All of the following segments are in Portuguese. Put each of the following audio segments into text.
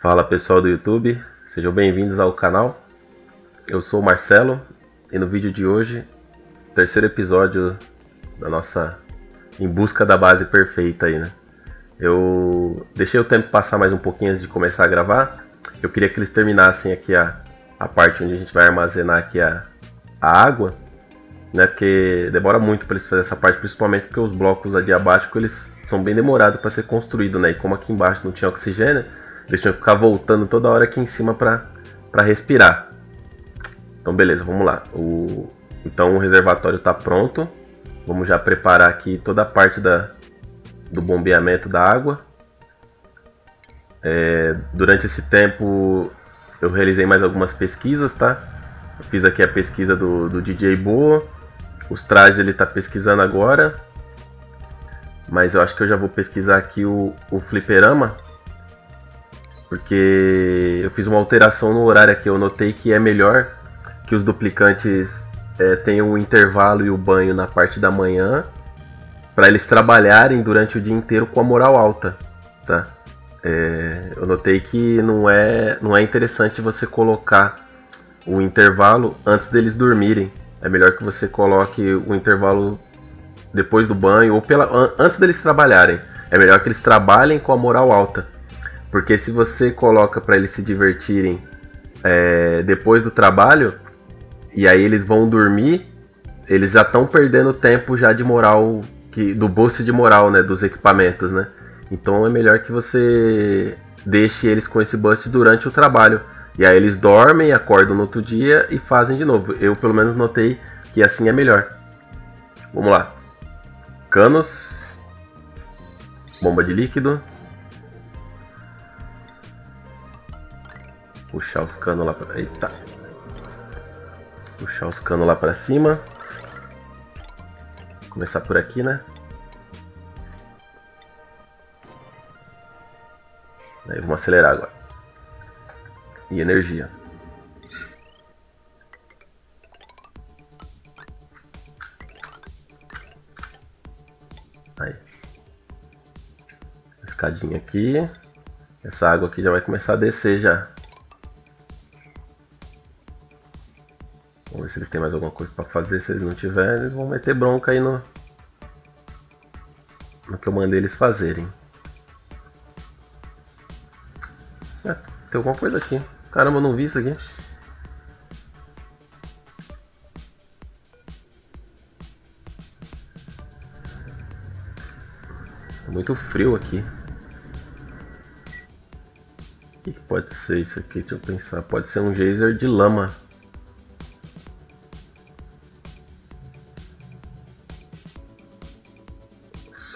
Fala pessoal do YouTube, sejam bem-vindos ao canal. Eu sou o Marcelo e no vídeo de hoje, terceiro episódio da nossa em busca da base perfeita aí, né? Eu deixei o tempo passar mais um pouquinho antes de começar a gravar. Eu queria que eles terminassem aqui a, a parte onde a gente vai armazenar aqui a, a água, né? Porque demora muito para eles fazerem essa parte, principalmente porque os blocos adiabáticos eles são bem demorados para ser construídos, né? E como aqui embaixo não tinha oxigênio, tinham que ficar voltando toda hora aqui em cima para respirar. Então beleza, vamos lá. O, então o reservatório está pronto. Vamos já preparar aqui toda a parte da, do bombeamento da água. É, durante esse tempo eu realizei mais algumas pesquisas, tá? Eu fiz aqui a pesquisa do, do DJ Boa. Os trajes ele está pesquisando agora. Mas eu acho que eu já vou pesquisar aqui o, o fliperama porque eu fiz uma alteração no horário aqui. Eu notei que é melhor que os duplicantes é, tenham o intervalo e o banho na parte da manhã para eles trabalharem durante o dia inteiro com a moral alta, tá? É, eu notei que não é, não é interessante você colocar o intervalo antes deles dormirem. É melhor que você coloque o intervalo depois do banho ou pela, antes deles trabalharem. É melhor que eles trabalhem com a moral alta. Porque se você coloca para eles se divertirem é, depois do trabalho, e aí eles vão dormir, eles já estão perdendo tempo já de moral, que, do boost de moral, né? Dos equipamentos, né? Então é melhor que você deixe eles com esse boost durante o trabalho. E aí eles dormem, acordam no outro dia e fazem de novo. Eu pelo menos notei que assim é melhor. Vamos lá. Canos. Bomba de líquido. Puxar os canos lá pra... Eita. Puxar os canos lá pra cima. Começar por aqui, né? Aí vamos acelerar agora. E energia. Aí. Escadinha aqui. Essa água aqui já vai começar a descer já. Se eles têm mais alguma coisa para fazer. Se eles não tiverem, eles vão meter bronca aí no, no que eu mandei eles fazerem. É, tem alguma coisa aqui. Caramba, eu não vi isso aqui. É muito frio aqui. O que pode ser isso aqui? Deixa eu pensar. Pode ser um geyser de lama.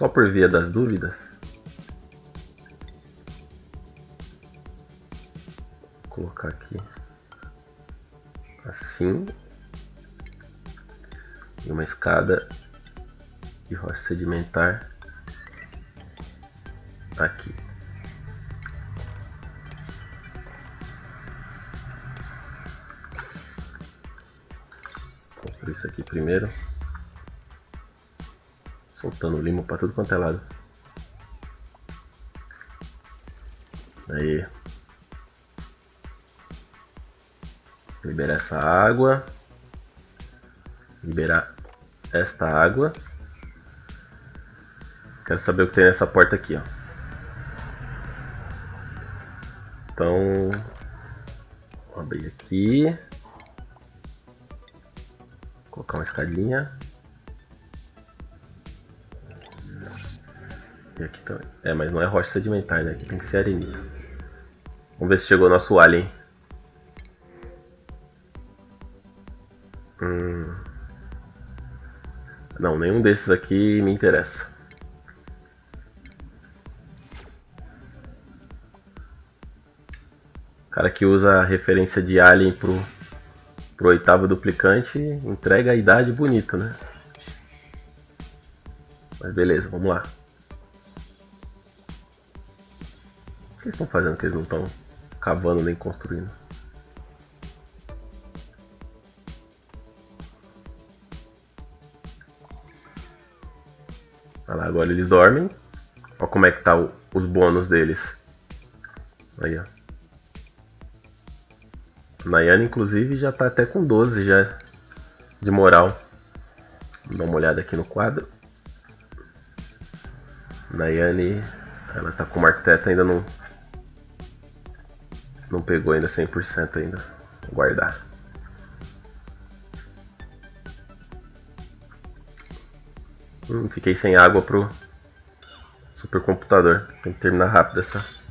Só por via das dúvidas. Vou colocar aqui assim e uma escada de rocha sedimentar aqui. Vou isso aqui primeiro soltando limo pra tudo quanto é lado. Aí. Liberar essa água. Liberar esta água. Quero saber o que tem nessa porta aqui, ó. Então, vou abrir aqui. Colocar uma escadinha. E aqui também. É, mas não é rocha sedimentar, né? Aqui tem que ser arenita. Vamos ver se chegou o nosso alien. Hum. Não, nenhum desses aqui me interessa. Cara que usa a referência de Alien pro, pro oitavo duplicante entrega a idade bonita, né? Mas beleza, vamos lá. Que eles estão fazendo que eles não estão cavando nem construindo? Olha lá, agora eles dormem. Olha como é que tá o, os bônus deles. Aí, ó. Nayane, inclusive, já tá até com 12 já de moral. Vou dar uma olhada aqui no quadro. Nayane, ela tá com o arquiteto ainda não não pegou ainda 100% ainda. Vou guardar. Hum, fiquei sem água pro supercomputador. Tem que terminar rápido essa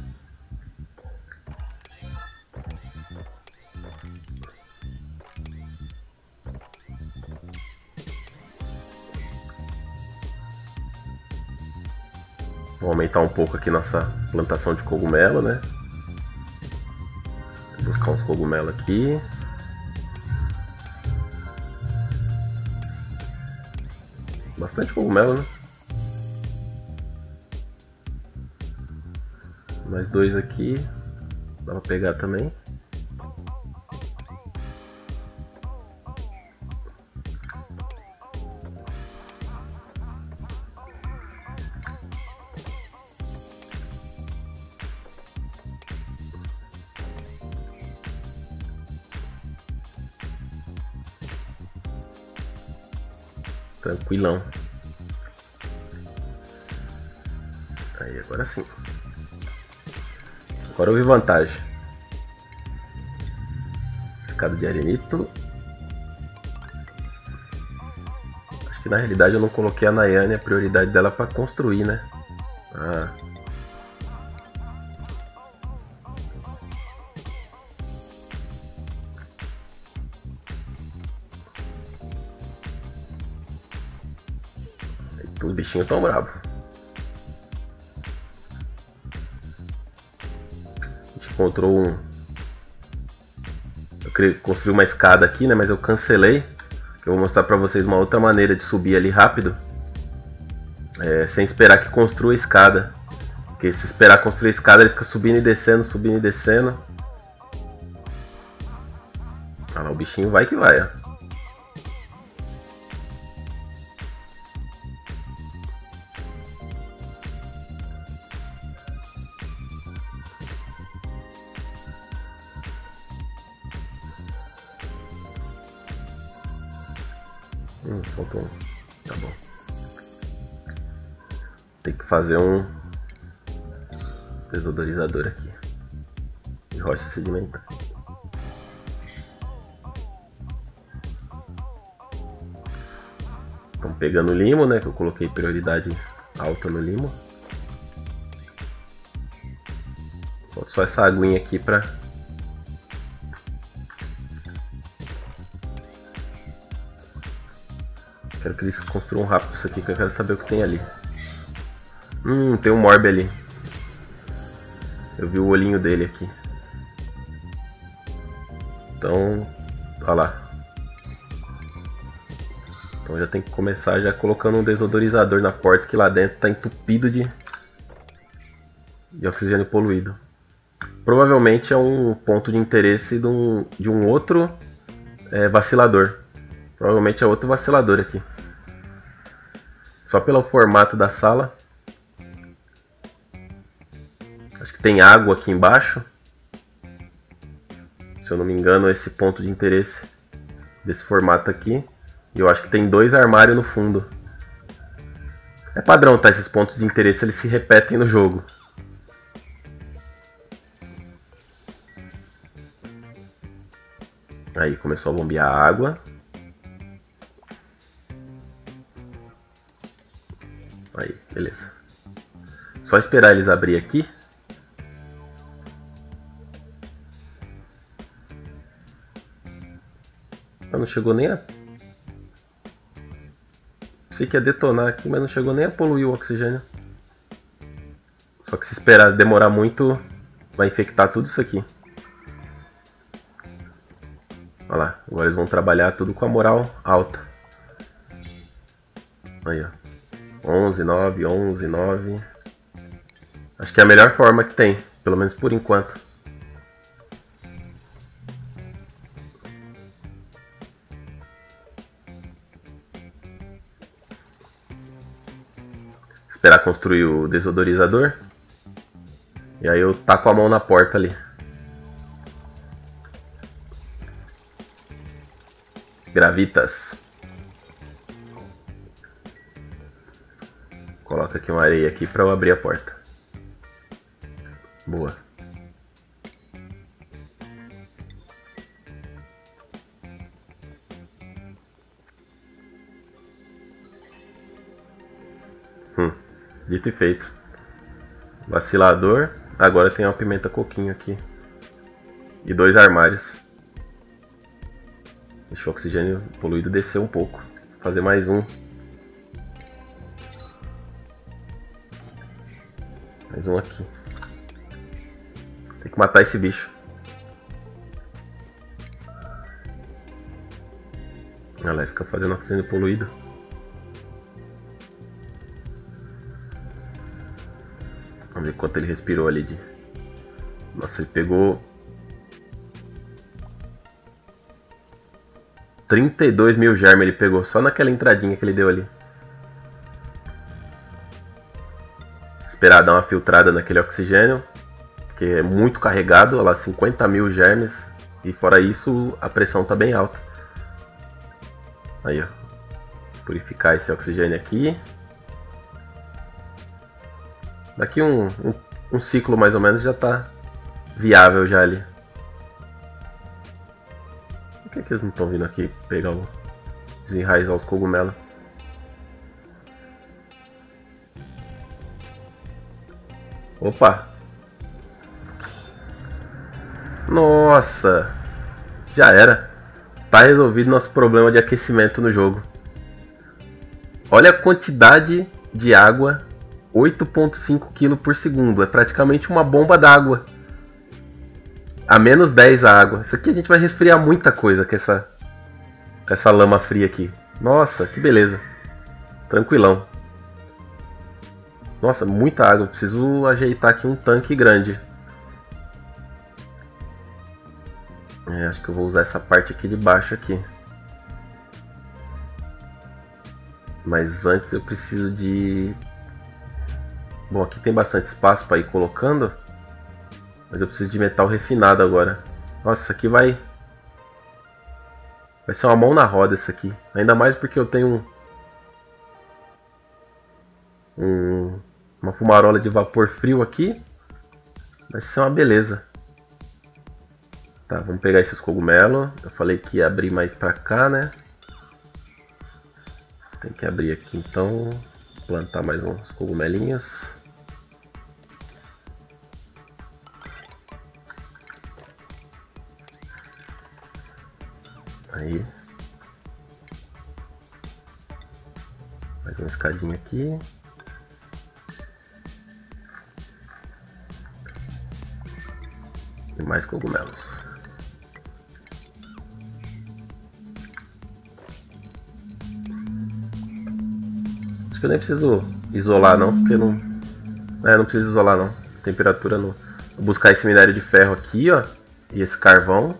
Vou aumentar um pouco aqui nossa plantação de cogumelo, né? Buscar uns cogumelos aqui. Bastante cogumelo, né? Mais dois aqui. Dá pra pegar também. Tranquilão. Aí, agora sim. Agora eu vi vantagem. Escada de arenito. Acho que na realidade eu não coloquei a Nayane a prioridade dela para construir, né? Os bichinhos tão bravos. A gente encontrou um. Eu queria construir uma escada aqui, né? Mas eu cancelei. Eu vou mostrar pra vocês uma outra maneira de subir ali rápido. É, sem esperar que construa a escada. Porque se esperar construir a escada, ele fica subindo e descendo, subindo e descendo. Olha lá, o bichinho vai que vai, ó. Hum, faltou um. Tá bom. Tem que fazer um desodorizador aqui. De rocha sedimentar. Estamos pegando limo, né? Que eu coloquei prioridade alta no limo. Só essa aguinha aqui para que eles construam rápido isso aqui, que eu quero saber o que tem ali. Hum, tem um Morb ali. Eu vi o olhinho dele aqui. Então, olha lá. Então já tem que começar já colocando um desodorizador na porta que lá dentro está entupido de, de oxigênio poluído. Provavelmente é um ponto de interesse de um, de um outro é, vacilador. Provavelmente é outro vacilador aqui. Só pelo formato da sala. Acho que tem água aqui embaixo. Se eu não me engano, esse ponto de interesse desse formato aqui. E eu acho que tem dois armários no fundo. É padrão, tá? Esses pontos de interesse eles se repetem no jogo. Aí começou a bombear água. Beleza. Só esperar eles abrir aqui. Ah, não chegou nem a... Sei que ia detonar aqui, mas não chegou nem a poluir o oxigênio. Só que se esperar demorar muito, vai infectar tudo isso aqui. Olha lá, agora eles vão trabalhar tudo com a moral alta. Aí, ó. 11, 9, 11, 9. Acho que é a melhor forma que tem, pelo menos por enquanto. Esperar construir o desodorizador. E aí eu taco a mão na porta ali. Gravitas. Coloca aqui uma areia aqui para eu abrir a porta. Boa. Hum, dito e feito. Vacilador. Agora tem uma pimenta coquinho aqui. E dois armários. Deixa o oxigênio poluído descer um pouco. Vou fazer mais um. Mais um aqui. Tem que matar esse bicho. Lá, fica fazendo oxigênio poluído. Vamos ver quanto ele respirou ali de. Nossa, ele pegou 32 mil germes ele pegou só naquela entradinha que ele deu ali. Esperar dar uma filtrada naquele oxigênio, que é muito carregado, lá, 50 mil germes. E fora isso, a pressão tá bem alta. Aí, ó. Purificar esse oxigênio aqui. Daqui um, um, um ciclo mais ou menos já tá viável já ali. Por que, que eles não estão vindo aqui pegar o. desenraizar os cogumelos? Opa! Nossa! Já era. Tá resolvido nosso problema de aquecimento no jogo. Olha a quantidade de água. 8.5 kg por segundo. É praticamente uma bomba d'água. A menos 10 a água. Isso aqui a gente vai resfriar muita coisa com essa, com essa lama fria aqui. Nossa, que beleza. Tranquilão. Nossa, muita água. Preciso ajeitar aqui um tanque grande. É, acho que eu vou usar essa parte aqui de baixo aqui. Mas antes eu preciso de... Bom, aqui tem bastante espaço para ir colocando. Mas eu preciso de metal refinado agora. Nossa, isso aqui vai... Vai ser uma mão na roda isso aqui. Ainda mais porque eu tenho um... um uma fumarola de vapor frio aqui. Vai ser uma beleza. Tá, vamos pegar esses cogumelos. Eu falei que ia abrir mais pra cá, né? Tem que abrir aqui então. Plantar mais uns cogumelinhos. Aí. Mais uma escadinha aqui. Mais cogumelos. Acho que eu nem preciso isolar não, porque não. É, não precisa isolar não. Temperatura não. Vou buscar esse minério de ferro aqui, ó. E esse carvão.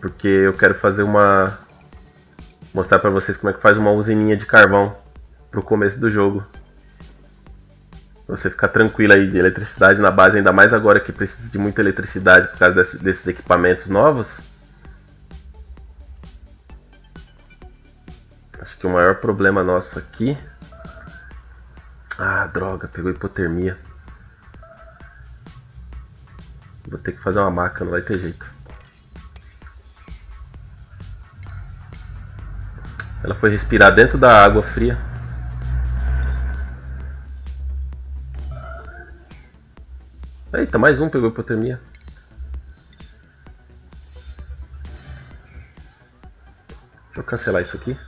Porque eu quero fazer uma. Mostrar pra vocês como é que faz uma usininha de carvão pro começo do jogo. Você ficar tranquilo aí de eletricidade na base, ainda mais agora que precisa de muita eletricidade por causa desse, desses equipamentos novos. Acho que o maior problema nosso aqui. Ah, droga, pegou hipotermia. Vou ter que fazer uma maca, não vai ter jeito. Ela foi respirar dentro da água fria. Eita, mais um pegou hipotermia. Deixa eu cancelar isso aqui.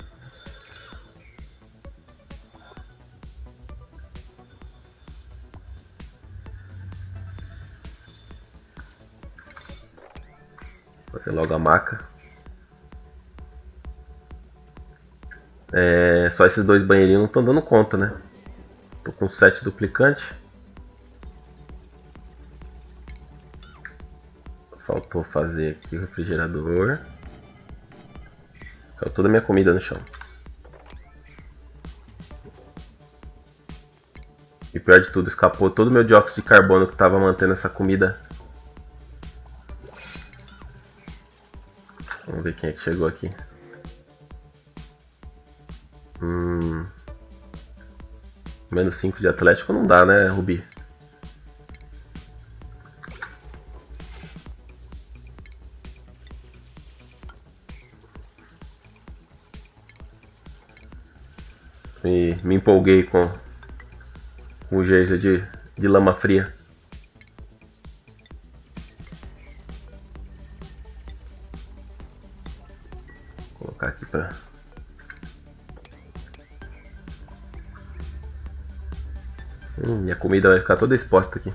Fazer logo a maca. É, só esses dois banheirinhos não estão dando conta, né? Tô com 7 duplicantes. Faltou fazer aqui o refrigerador. Caiu toda a minha comida no chão. E pior de tudo, escapou todo o meu dióxido de carbono que estava mantendo essa comida. Vamos ver quem é que chegou aqui. Hum. Menos 5 de Atlético não dá, né, Rubi? Me, me empolguei com, com o jeito de, de lama fria. Vou colocar aqui para Hum, minha comida vai ficar toda exposta aqui.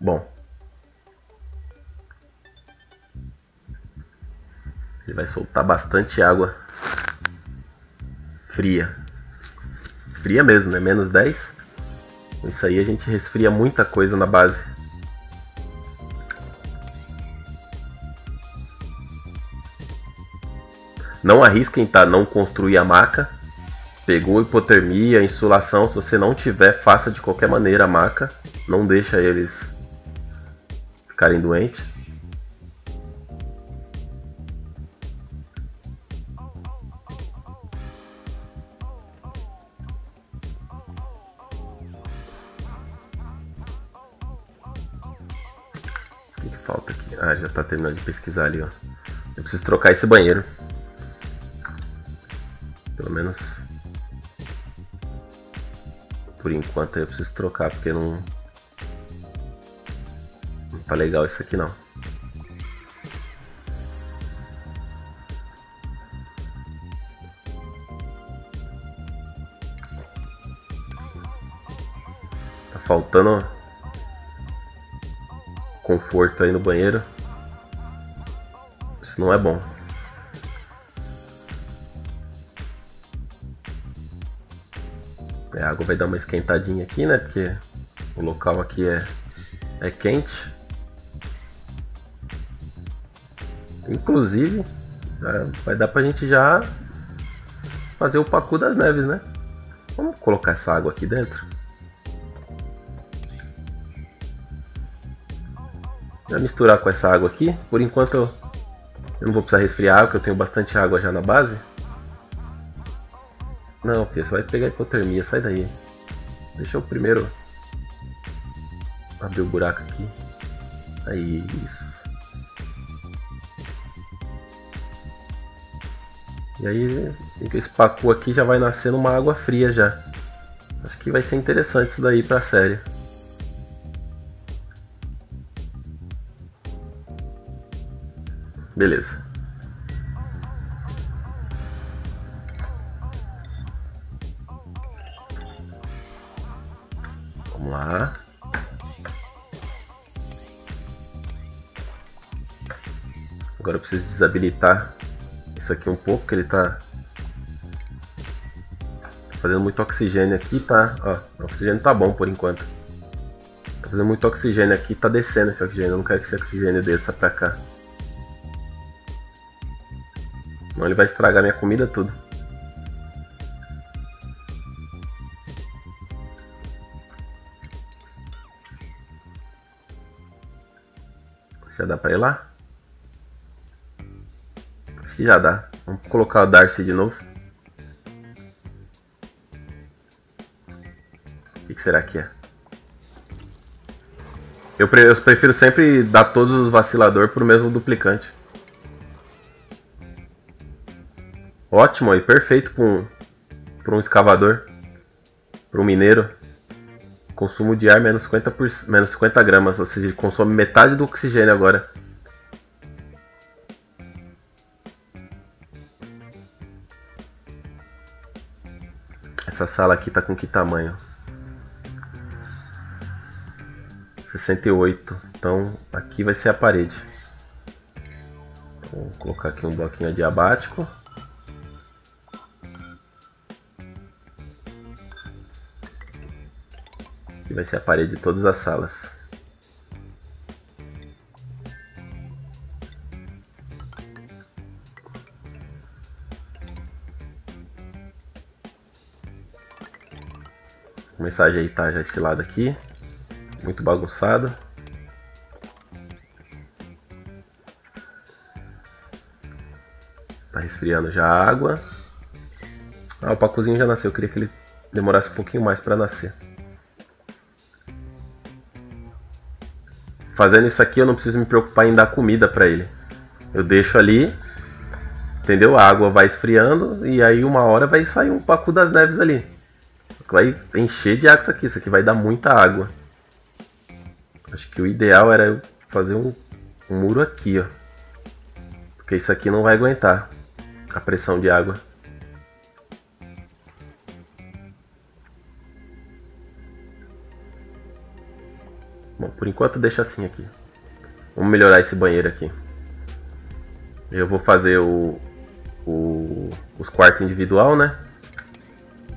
Bom. Ele vai soltar bastante água fria. Fria mesmo, né? Menos 10. Com isso aí a gente resfria muita coisa na base. Não arrisquem, tá? Não construir a maca Pegou hipotermia, insolação, se você não tiver, faça de qualquer maneira a maca. Não deixa eles ficarem doentes. De pesquisar ali, ó. Eu preciso trocar esse banheiro. Pelo menos por enquanto eu preciso trocar porque não. Não tá legal isso aqui não. Tá faltando conforto aí no banheiro. Isso não é bom. A água vai dar uma esquentadinha aqui, né? Porque o local aqui é, é quente. Inclusive, vai dar pra gente já fazer o pacu das neves, né? Vamos colocar essa água aqui dentro. Vou misturar com essa água aqui. Por enquanto eu, não vou precisar resfriar, porque eu tenho bastante água já na base. Não, filho, você vai pegar hipotermia, sai daí. Deixa eu primeiro abrir o buraco aqui. Aí, isso. E aí, esse pacu aqui já vai nascendo uma água fria já. Acho que vai ser interessante isso daí pra série. Beleza. lá. Agora eu preciso desabilitar isso aqui um pouco, que ele tá fazendo muito oxigênio aqui, tá? Ó, o oxigênio tá bom por enquanto. Tá fazendo muito oxigênio aqui, tá descendo esse oxigênio. Eu não quero que esse oxigênio desça pra cá. Não, ele vai estragar minha comida tudo. Já dá pra ir lá? Acho que já dá. Vamos colocar o Darcy de novo. O que, que será que é? Eu, pre eu prefiro sempre dar todos os vacilador pro mesmo duplicante. Ótimo aí, perfeito para um, um escavador. Para um mineiro. Consumo de ar menos 50, por, menos 50 gramas, ou seja, ele consome metade do oxigênio agora. Essa sala aqui tá com que tamanho? 68. Então aqui vai ser a parede. Então, vou colocar aqui um bloquinho adiabático. Vai ser a parede de todas as salas. Vou começar a ajeitar já esse lado aqui, muito bagunçado. Tá resfriando já a água. Ah, o pacuzinho já nasceu. Eu queria que ele demorasse um pouquinho mais para nascer. Fazendo isso aqui eu não preciso me preocupar em dar comida para ele. Eu deixo ali, entendeu? A água vai esfriando e aí uma hora vai sair um pacu das neves ali. Vai encher de água isso aqui, isso aqui vai dar muita água. Acho que o ideal era eu fazer um, um muro aqui, ó. Porque isso aqui não vai aguentar a pressão de água. Enquanto deixa assim aqui. Vamos melhorar esse banheiro aqui. Eu vou fazer o, o os quartos individual, né?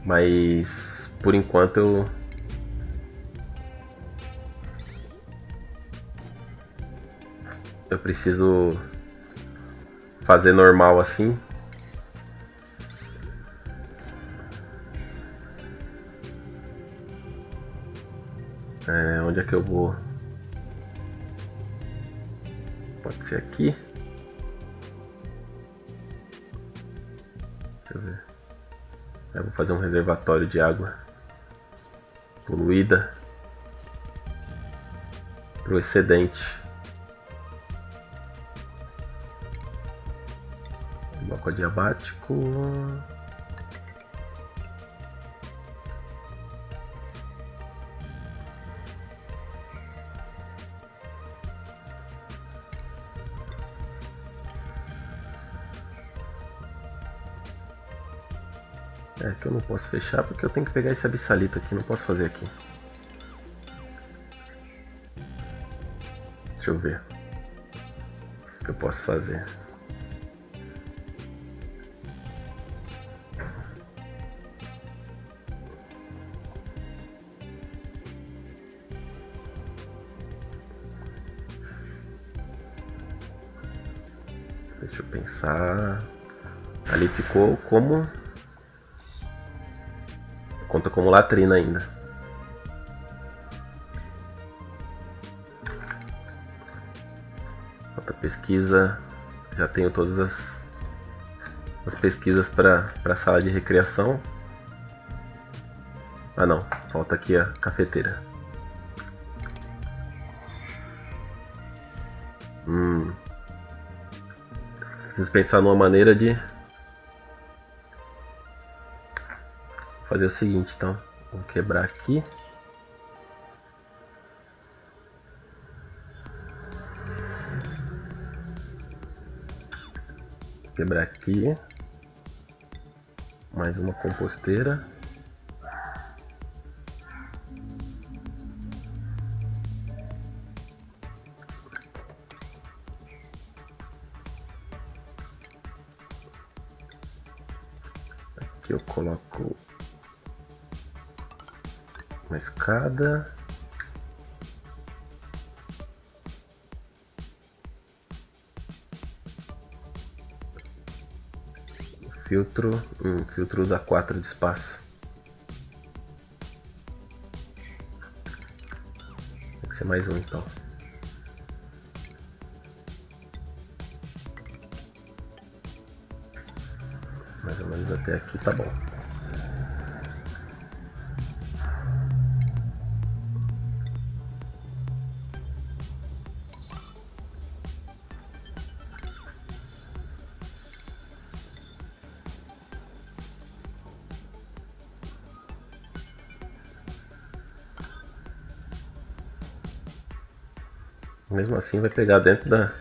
Mas por enquanto eu eu preciso fazer normal assim. É, onde é que eu vou? Pode ser aqui. Deixa eu ver. Eu vou fazer um reservatório de água poluída para o excedente. Bloco adiabático. É que eu não posso fechar porque eu tenho que pegar esse abissalito aqui, não posso fazer aqui. Deixa eu ver. O que eu posso fazer? Deixa eu pensar. Ali ficou como. Conta como latrina ainda. Outra pesquisa. Já tenho todas as, as pesquisas para a sala de recreação. Ah não, falta aqui a cafeteira. Hum. Preciso pensar numa maneira de fazer o seguinte, então. Vou quebrar aqui. Quebrar aqui. Mais uma composteira. Escada. Filtro, hum, filtro usa 4 de espaço. Tem que ser mais um então. Mais ou menos até aqui tá bom. Mesmo assim vai pegar dentro da.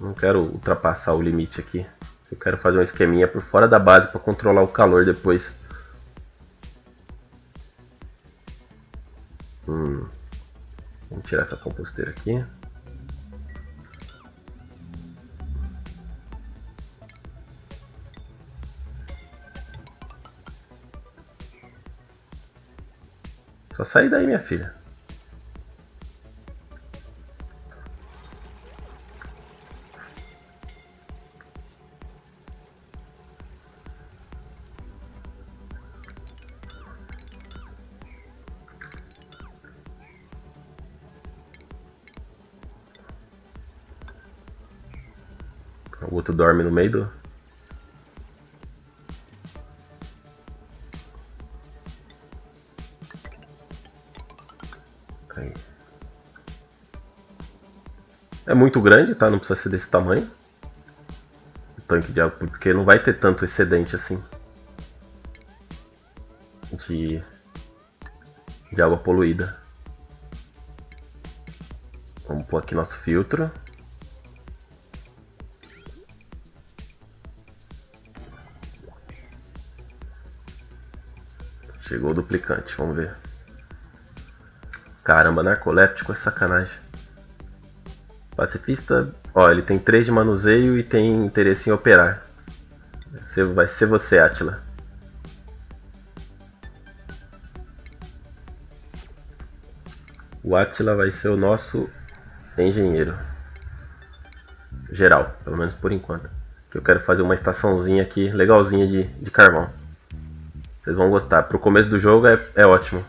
Não quero ultrapassar o limite aqui. Eu quero fazer um esqueminha por fora da base para controlar o calor depois. Hum. Vamos tirar essa composteira aqui. Sai daí, minha filha. O outro dorme no meio do, muito grande, tá? Não precisa ser desse tamanho. O tanque de água, porque não vai ter tanto excedente assim. De, de água poluída. Vamos pôr aqui nosso filtro. Chegou o duplicante, vamos ver. Caramba, narcoléptico é sacanagem. Pacifista, ó, ele tem 3 de manuseio e tem interesse em operar. Vai ser você, Atila. O Atila vai ser o nosso engenheiro. Geral, pelo menos por enquanto. Que eu quero fazer uma estaçãozinha aqui, legalzinha de, de carvão. Vocês vão gostar. Pro começo do jogo é, é ótimo.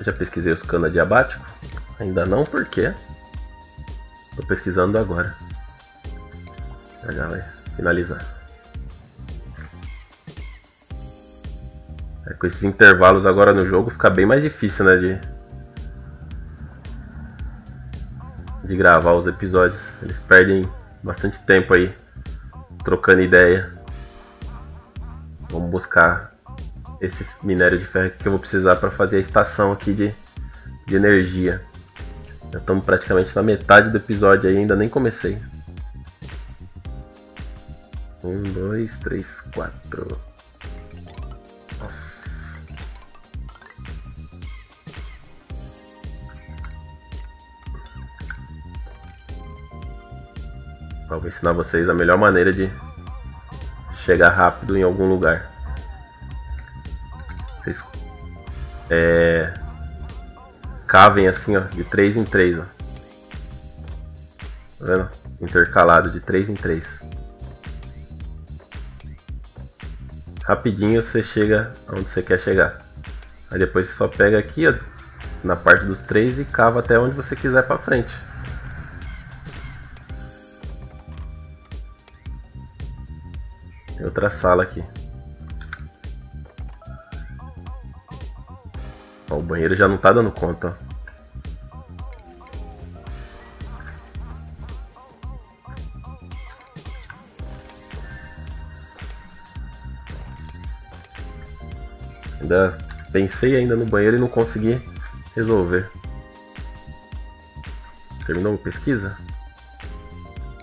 Já pesquisei os cana diabático. Ainda não, porque Tô pesquisando agora. Já vai finalizar. É, com esses intervalos agora no jogo fica bem mais difícil, né? De, de gravar os episódios. Eles perdem bastante tempo aí trocando ideia. Vamos buscar esse minério de ferro que eu vou precisar para fazer a estação aqui de, de energia. Já estamos praticamente na metade do episódio aí, ainda nem comecei. Um, dois, três, quatro. Nossa. vou ensinar vocês a melhor maneira de chegar rápido em algum lugar. Vocês é, cavem assim, ó, de 3 em 3, ó. Tá vendo? Intercalado de 3 em 3. Rapidinho você chega onde você quer chegar. Aí depois você só pega aqui, ó, na parte dos 3 e cava até onde você quiser para frente. Tem outra sala aqui. Ó, o banheiro já não tá dando conta. Ainda pensei ainda no banheiro e não consegui resolver. Terminou a pesquisa?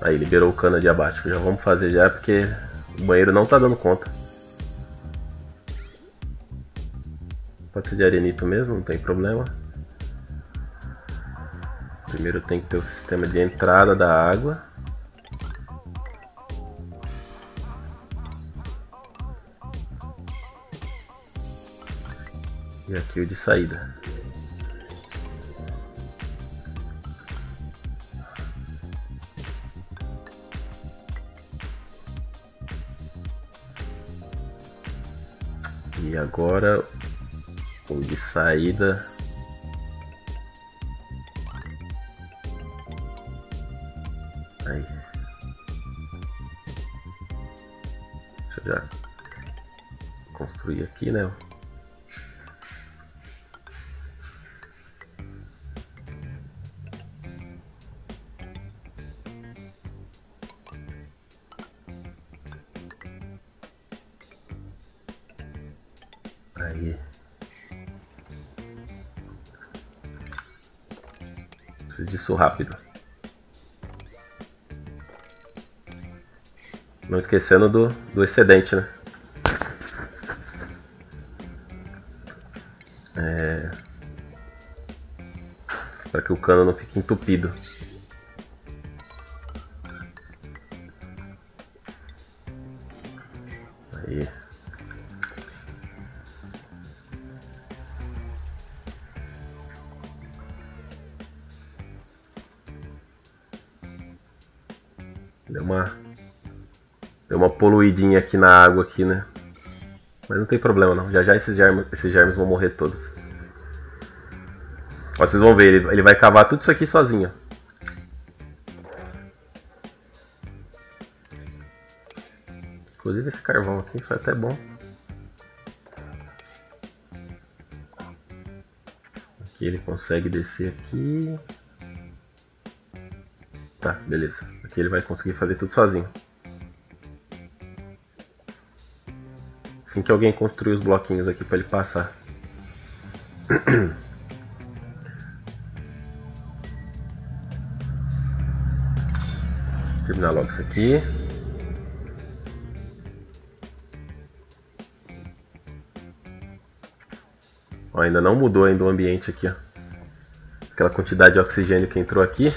Aí, liberou o cana diabático. Já vamos fazer já porque o banheiro não tá dando conta. Pode ser de arenito mesmo, não tem problema. Primeiro tem que ter o sistema de entrada da água. E aqui o de saída. E agora o de saída. Aí. Deixa eu já construir aqui né Não esquecendo do, do excedente, né? É... Para que o cano não fique entupido. Poluidinha aqui na água aqui, né? Mas não tem problema não. Já já esses germes, esses germes vão morrer todos. Ó, vocês vão ver, ele, ele vai cavar tudo isso aqui sozinho. Inclusive esse carvão aqui foi até bom. Aqui ele consegue descer aqui. Tá, beleza. Aqui ele vai conseguir fazer tudo sozinho. Assim que alguém construir os bloquinhos aqui para ele passar. Terminar logo isso aqui. Ó, ainda não mudou ainda o ambiente aqui, ó. Aquela quantidade de oxigênio que entrou aqui.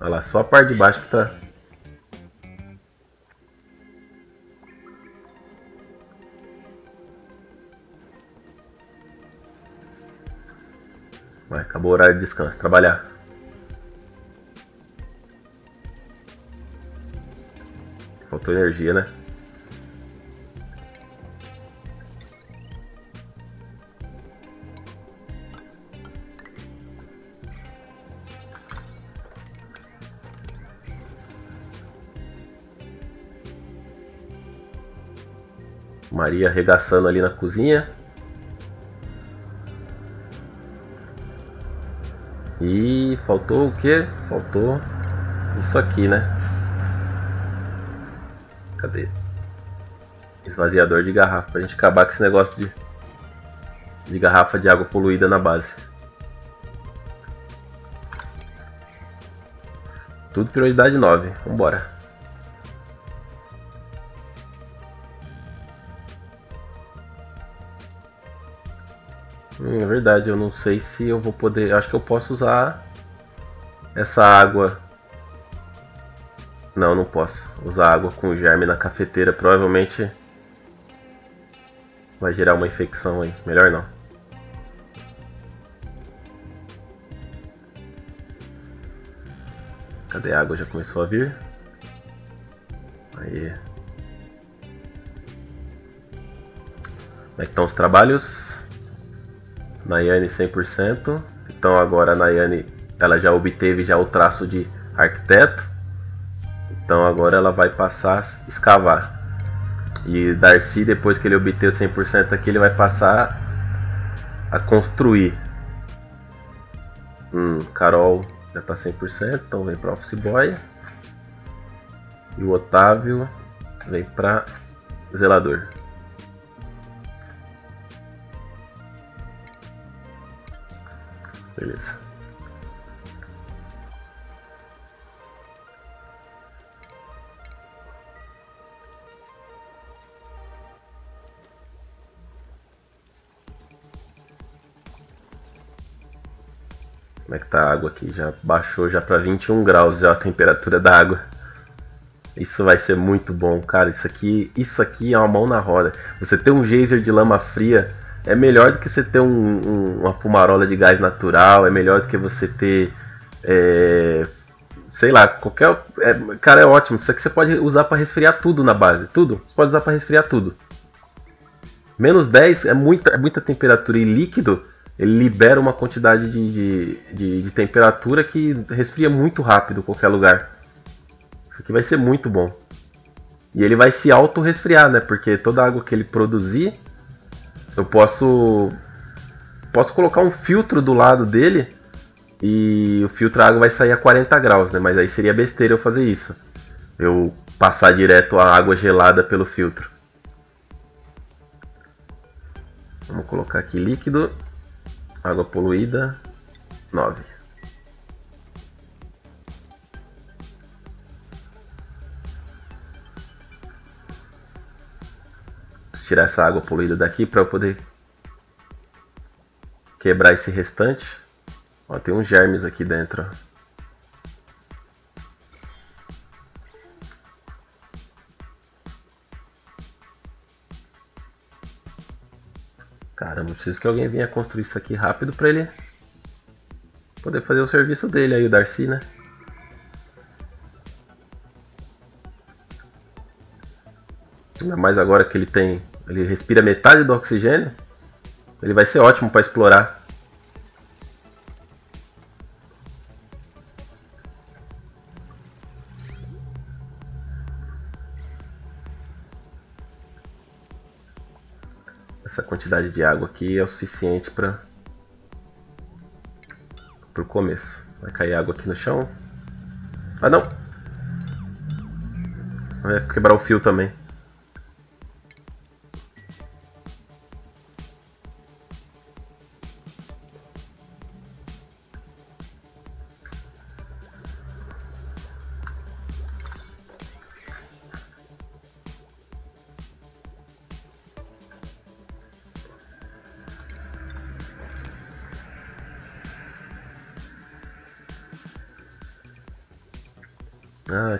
Olha lá, só a parte de baixo que tá... Acabou o horário de descanso, trabalhar. Faltou energia, né? Maria arregaçando ali na cozinha. E faltou o que? Faltou isso aqui, né? Cadê? Esvaziador de garrafa pra gente acabar com esse negócio de, de garrafa de água poluída na base. Tudo prioridade 9. Vambora. É verdade, eu não sei se eu vou poder. Acho que eu posso usar essa água. Não, não posso. Usar água com germe na cafeteira provavelmente vai gerar uma infecção aí. Melhor não. Cadê a água? Já começou a vir? Aí. Como é que estão os trabalhos? Nayane 100%. Então agora a Nayane ela já obteve já o traço de arquiteto. Então agora ela vai passar a escavar. E Darcy, depois que ele obter o 100% aqui, ele vai passar a construir. Hum, Carol já está 100%, então vem para Office Boy. E o Otávio vem para Zelador. Beleza. Como é que tá a água aqui? Já baixou já para 21 graus já a temperatura da água. Isso vai ser muito bom, cara. Isso aqui, isso aqui é uma mão na roda. Você ter um geyser de lama fria é melhor do que você ter um, um, uma fumarola de gás natural, é melhor do que você ter. É, sei lá, qualquer. É, cara, é ótimo. Isso aqui você pode usar para resfriar tudo na base. Tudo. Você pode usar para resfriar tudo. Menos 10 é muita, é muita temperatura e líquido. Ele libera uma quantidade de, de, de, de temperatura que resfria muito rápido qualquer lugar. Isso aqui vai ser muito bom. E ele vai se auto-resfriar, né? Porque toda a água que ele produzir eu posso posso colocar um filtro do lado dele e o filtro água vai sair a 40 graus, né? Mas aí seria besteira eu fazer isso. Eu passar direto a água gelada pelo filtro. Vamos colocar aqui líquido, água poluída, 9. Tirar essa água poluída daqui para eu poder quebrar esse restante. Ó, tem uns germes aqui dentro. Caramba, preciso que alguém venha construir isso aqui rápido para ele poder fazer o serviço dele aí, o Darcy, né? Ainda mais agora que ele tem ele respira metade do oxigênio, ele vai ser ótimo para explorar. Essa quantidade de água aqui é o suficiente para o começo. Vai cair água aqui no chão. Ah não! Vai quebrar o fio também.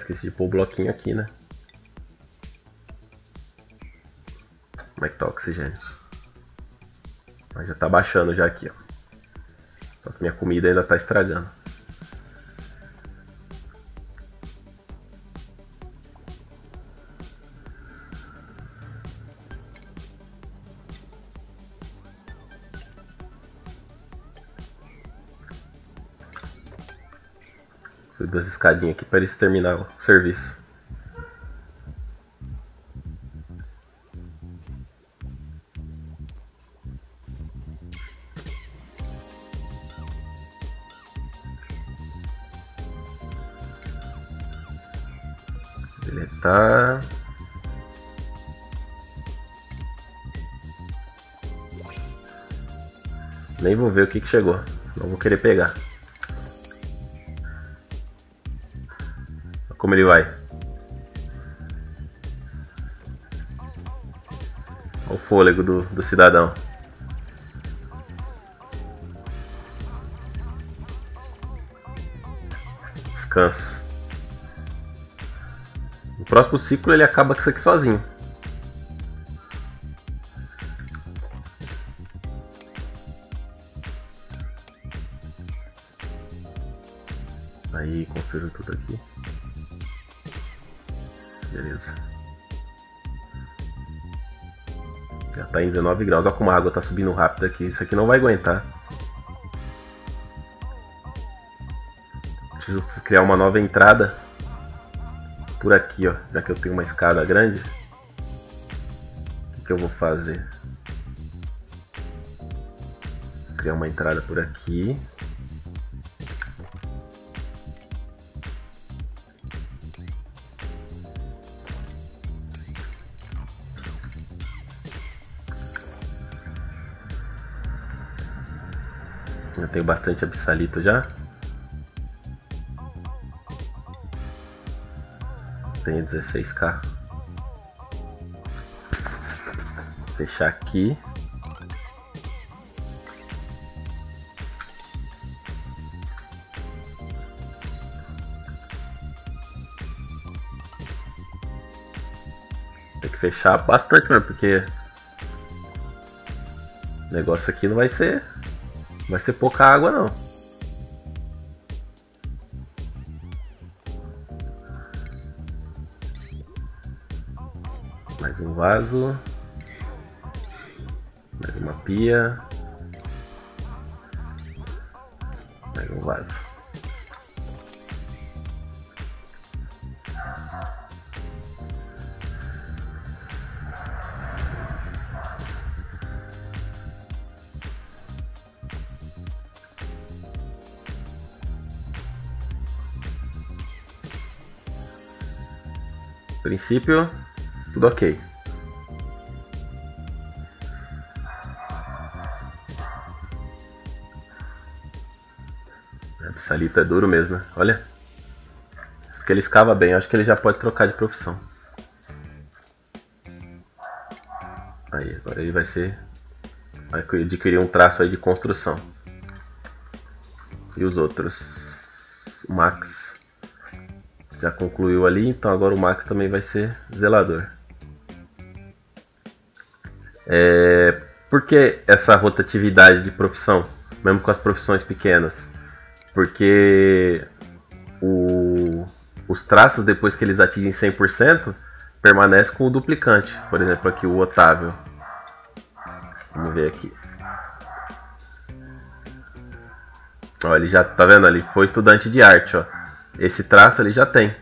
Esqueci de pôr o bloquinho aqui, né? Como é que tá o oxigênio? Mas já tá baixando já aqui, ó. Só que minha comida ainda tá estragando. Escadinhas aqui para eles terminar o serviço. Deletar. Nem vou ver o que, que chegou. Não vou querer pegar. Como ele vai. Olha o fôlego do, do cidadão. Descanso. No próximo ciclo ele acaba com isso aqui sozinho. graus. Olha como a água tá subindo rápido aqui. Isso aqui não vai aguentar. Preciso criar uma nova entrada. Por aqui, ó. Já que eu tenho uma escada grande. O que, que eu vou fazer? Vou criar uma entrada por aqui. Bastante absalito já. Tenho 16k. Fechar aqui. Tem que fechar bastante mesmo, porque o negócio aqui não vai ser Vai ser pouca água não. Mais um vaso. Mais uma pia. Mais um vaso. Princípio, tudo ok. A Psalita é duro mesmo, né? Olha. Porque ele escava bem, acho que ele já pode trocar de profissão. Aí, agora ele vai ser. Vai adquirir um traço aí de construção. E os outros? Max já concluiu ali, então agora o Max também vai ser zelador. É, por que essa rotatividade de profissão, mesmo com as profissões pequenas? Porque o, os traços, depois que eles atingem 100%, permanecem com o duplicante. Por exemplo, aqui o Otávio. Vamos ver aqui. Ó, ele já tá vendo ali, foi estudante de arte, ó. Esse traço ele já tem.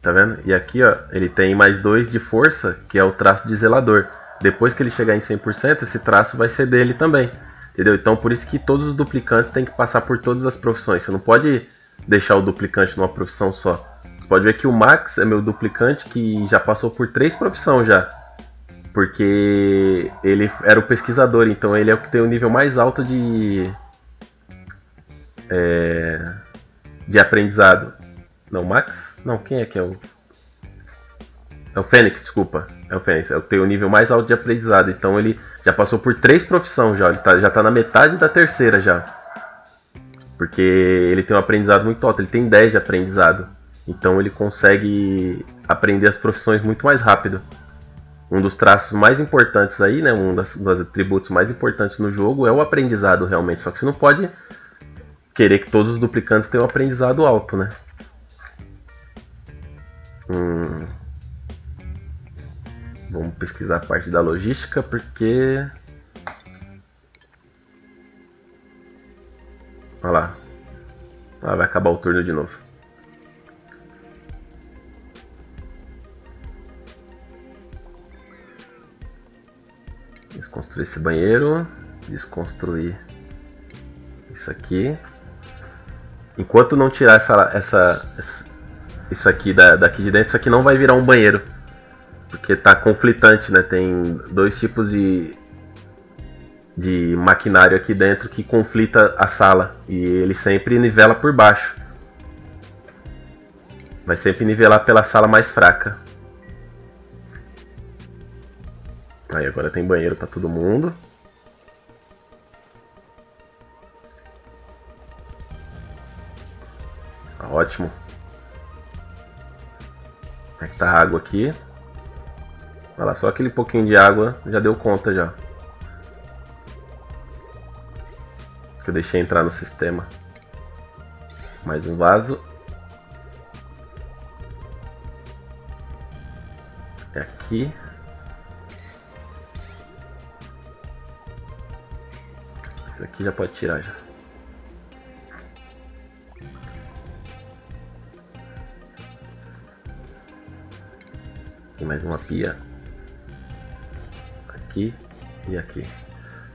Tá vendo? E aqui, ó, ele tem mais dois de força, que é o traço de zelador. Depois que ele chegar em 100%, esse traço vai ser dele também. Entendeu? Então por isso que todos os duplicantes têm que passar por todas as profissões. Você não pode deixar o duplicante numa profissão só. Você pode ver que o Max é meu duplicante que já passou por três profissões já. Porque ele era o pesquisador, então ele é o que tem o nível mais alto de. É, de aprendizado. Não, Max? Não, quem é que é o. É o Fênix, desculpa. É o Fênix. Tem o nível mais alto de aprendizado. Então ele já passou por três profissões já. Ele tá, já tá na metade da terceira já. Porque ele tem um aprendizado muito alto. Ele tem 10 de aprendizado. Então ele consegue aprender as profissões muito mais rápido. Um dos traços mais importantes aí, né? Um das, dos atributos mais importantes no jogo é o aprendizado realmente. Só que você não pode querer que todos os duplicantes tenham um aprendizado alto, né? Hum. Vamos pesquisar a parte da logística porque. Olha lá. Ah, vai acabar o turno de novo. Desconstruir esse banheiro. Desconstruir isso aqui. Enquanto não tirar essa, essa, essa isso aqui da, daqui de dentro, isso aqui não vai virar um banheiro. Porque tá conflitante, né? Tem dois tipos de, de maquinário aqui dentro que conflita a sala. E ele sempre nivela por baixo. Vai sempre nivelar pela sala mais fraca. Aí agora tem banheiro para todo mundo. Ótimo. Como é que tá a água aqui? Olha lá, só aquele pouquinho de água já deu conta já. Que eu deixei entrar no sistema. Mais um vaso. É aqui. Isso aqui já pode tirar já. Mais uma pia aqui e aqui.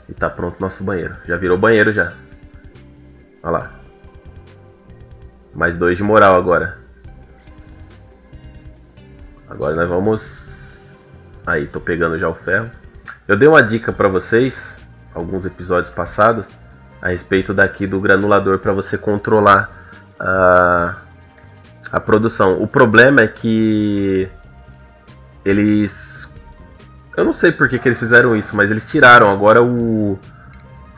E tá pronto nosso banheiro. Já virou banheiro já. Olha lá. Mais dois de moral agora. Agora nós vamos... Aí, tô pegando já o ferro. Eu dei uma dica para vocês, alguns episódios passados, a respeito daqui do granulador para você controlar a, a produção. O problema é que eles eu não sei por que, que eles fizeram isso, mas eles tiraram agora o,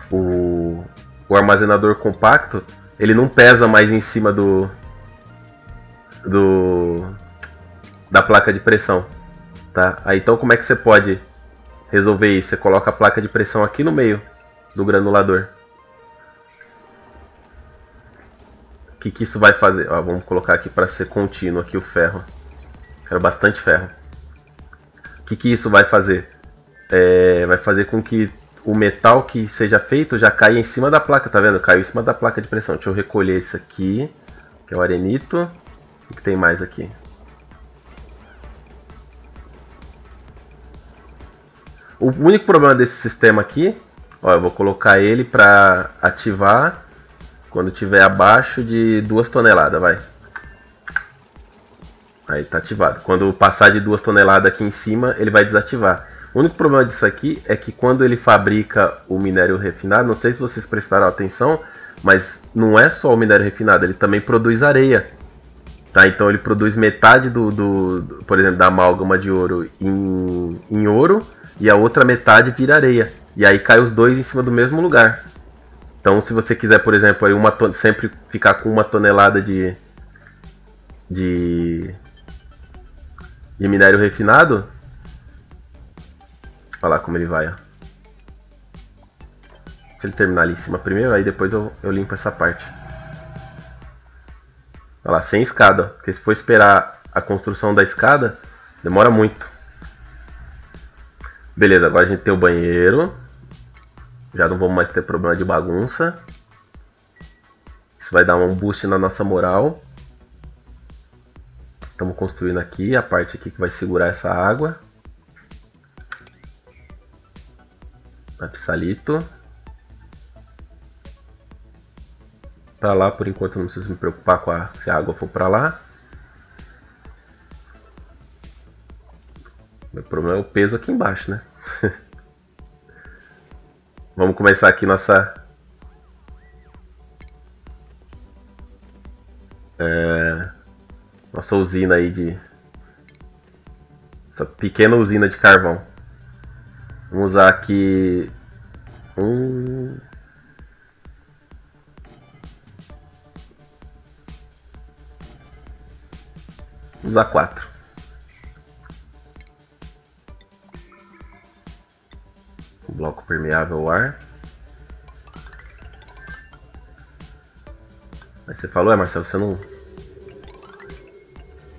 o, o armazenador compacto. Ele não pesa mais em cima do, do da placa de pressão, tá? Aí, então como é que você pode resolver isso? Você coloca a placa de pressão aqui no meio do granulador. O que, que isso vai fazer? Ó, vamos colocar aqui para ser contínuo aqui o ferro. Quero bastante ferro. O que, que isso vai fazer? É, vai fazer com que o metal que seja feito já caia em cima da placa, tá vendo? Caiu em cima da placa de pressão. Deixa eu recolher isso aqui, que é o arenito. O que tem mais aqui? O único problema desse sistema aqui, ó, eu vou colocar ele para ativar quando tiver abaixo de 2 toneladas, vai. Aí tá ativado. Quando passar de 2 toneladas aqui em cima, ele vai desativar. O único problema disso aqui é que quando ele fabrica o minério refinado, não sei se vocês prestaram atenção, mas não é só o minério refinado, ele também produz areia. Tá? Então ele produz metade do, do, do por exemplo, da amálgama de ouro em, em ouro e a outra metade vira areia. E aí cai os dois em cima do mesmo lugar. Então se você quiser, por exemplo, aí uma sempre ficar com uma tonelada de, de de minério refinado. Olha lá como ele vai, ó. Deixa ele terminar ali em cima primeiro, aí depois eu, eu limpo essa parte. Olha lá, sem escada, porque se for esperar a construção da escada, demora muito. Beleza, agora a gente tem o banheiro. Já não vamos mais ter problema de bagunça. Isso vai dar um boost na nossa moral. Estamos construindo aqui a parte aqui que vai segurar essa água. Lapsalito. Pra lá, por enquanto, não preciso me preocupar com a, se a água for pra lá. Meu problema é o peso aqui embaixo, né? Vamos começar aqui nossa... É, nossa usina aí de... Essa pequena usina de carvão. Vamos usar aqui... Um... Vamos usar quatro. bloco permeável ao ar. Aí você falou, é Marcelo, você não.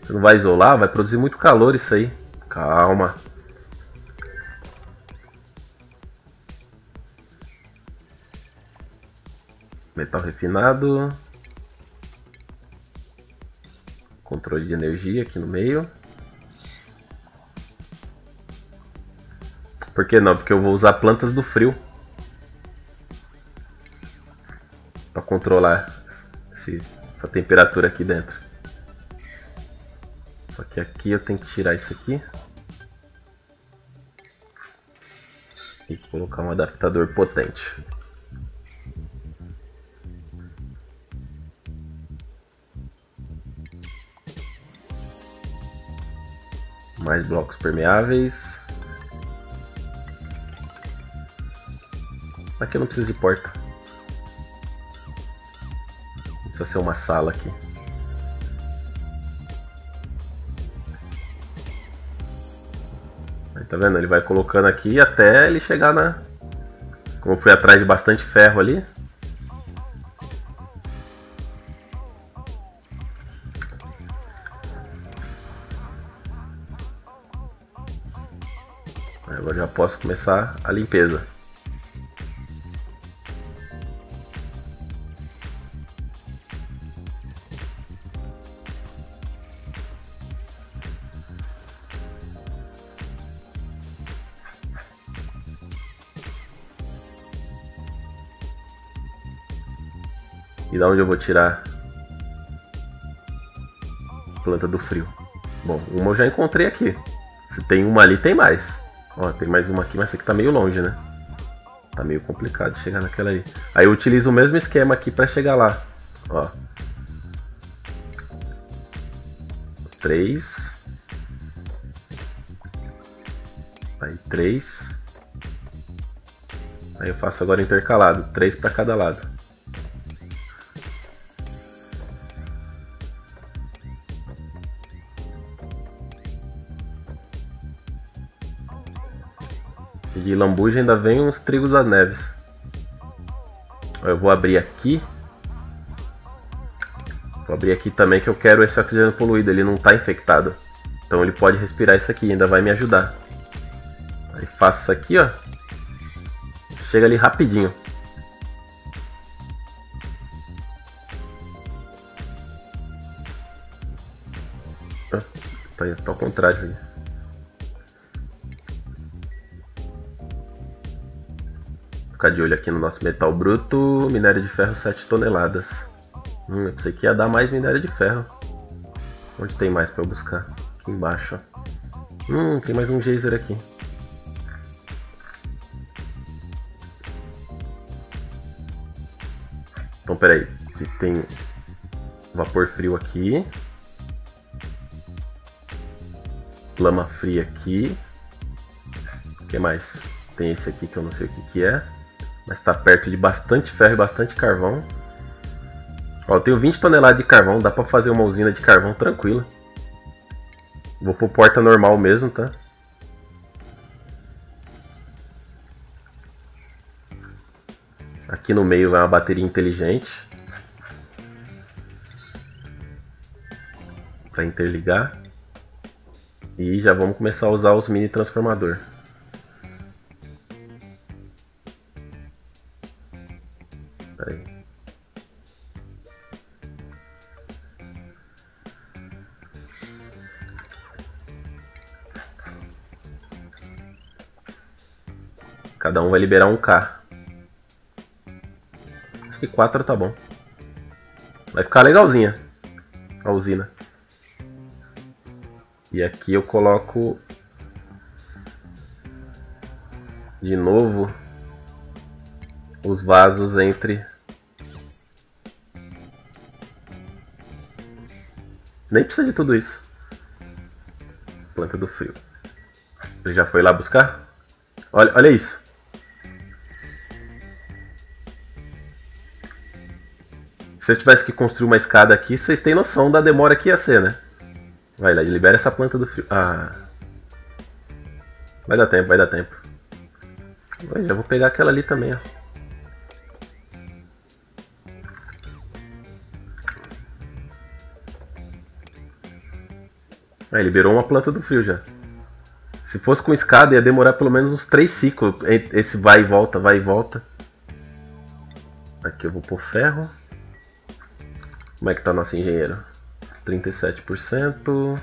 Você não vai isolar? Vai produzir muito calor isso aí. Calma. Metal refinado. Controle de energia aqui no meio. Por que não? Porque eu vou usar plantas do frio. Para controlar essa temperatura aqui dentro. Só que aqui eu tenho que tirar isso aqui. E colocar um adaptador potente. Mais blocos permeáveis. Aqui eu não preciso de porta. Precisa ser uma sala aqui. Tá vendo? Ele vai colocando aqui até ele chegar na... Como fui atrás de bastante ferro ali. Agora já posso começar a limpeza. Da onde eu vou tirar planta do frio? Bom, uma eu já encontrei aqui. Se tem uma ali, tem mais. Ó, tem mais uma aqui, mas essa aqui tá meio longe, né? Tá meio complicado chegar naquela aí. Aí eu utilizo o mesmo esquema aqui para chegar lá. Ó. Três. Aí três. Aí eu faço agora intercalado, três para cada lado. De lambuja ainda vem uns trigos das neves. Eu vou abrir aqui. Vou abrir aqui também que eu quero esse oxigênio poluído, ele não está infectado. Então ele pode respirar isso aqui, ainda vai me ajudar. Aí faço isso aqui, ó. Chega ali rapidinho. Tá, tá ao contrário isso aqui. Ficar de olho aqui no nosso metal bruto, minério de ferro 7 toneladas. Hum, eu pensei que ia dar mais minério de ferro. Onde tem mais para eu buscar? Aqui embaixo. Hum, tem mais um geyser aqui. Então, peraí. Tem vapor frio aqui. Lama fria aqui. O que mais? Tem esse aqui que eu não sei o que, que é. Mas está perto de bastante ferro e bastante carvão. Ó, eu tenho 20 toneladas de carvão, dá para fazer uma usina de carvão tranquila. Vou por porta normal mesmo, tá? Aqui no meio vai uma bateria inteligente. Para interligar. E já vamos começar a usar os mini transformador. Cada um vai liberar um K. Acho que 4 tá bom. Vai ficar legalzinha a usina. E aqui eu coloco de novo os vasos entre nem precisa de tudo isso planta do frio ele já foi lá buscar olha, olha isso se eu tivesse que construir uma escada aqui vocês têm noção da demora que ia ser né vai lá libera essa planta do frio ah vai dar tempo vai dar tempo já vou pegar aquela ali também, ó. Aí, liberou uma planta do frio já. Se fosse com escada, ia demorar pelo menos uns 3 ciclos. Esse vai e volta, vai e volta. Aqui eu vou pôr ferro. Como é que tá nosso engenheiro? 37%.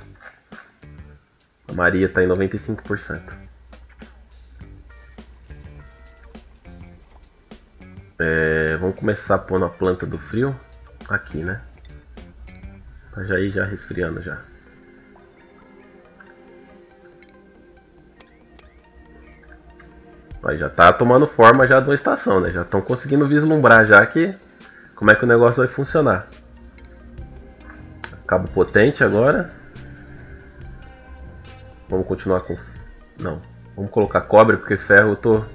A Maria tá em 95%. É, vamos começar pondo a planta do frio aqui, né? Tá já aí já resfriando já. Aí já tá tomando forma já de uma estação, né? Já estão conseguindo vislumbrar já que como é que o negócio vai funcionar. Cabo potente agora. Vamos continuar com... Não. Vamos colocar cobre porque ferro eu tô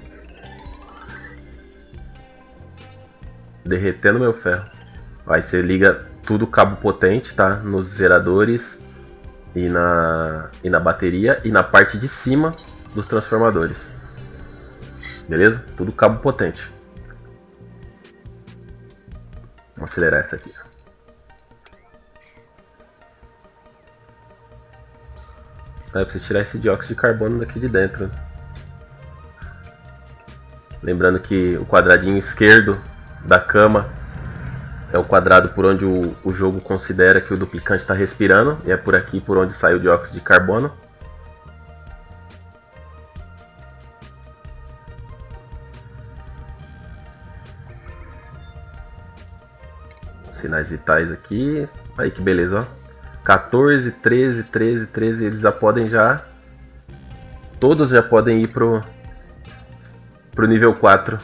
derretendo meu ferro. Aí você liga tudo cabo potente, tá? Nos zeradores e na, e na bateria e na parte de cima dos transformadores. Beleza? Tudo cabo potente. Vamos acelerar essa aqui. Aí preciso tirar esse dióxido de carbono daqui de dentro. Lembrando que o quadradinho esquerdo da cama é o quadrado por onde o, o jogo considera que o duplicante está respirando, e é por aqui por onde sai o dióxido de carbono. Sinais vitais aqui. Aí que beleza, ó. 14, 13, 13, 13, eles já podem já. Todos já podem ir pro, pro nível 4.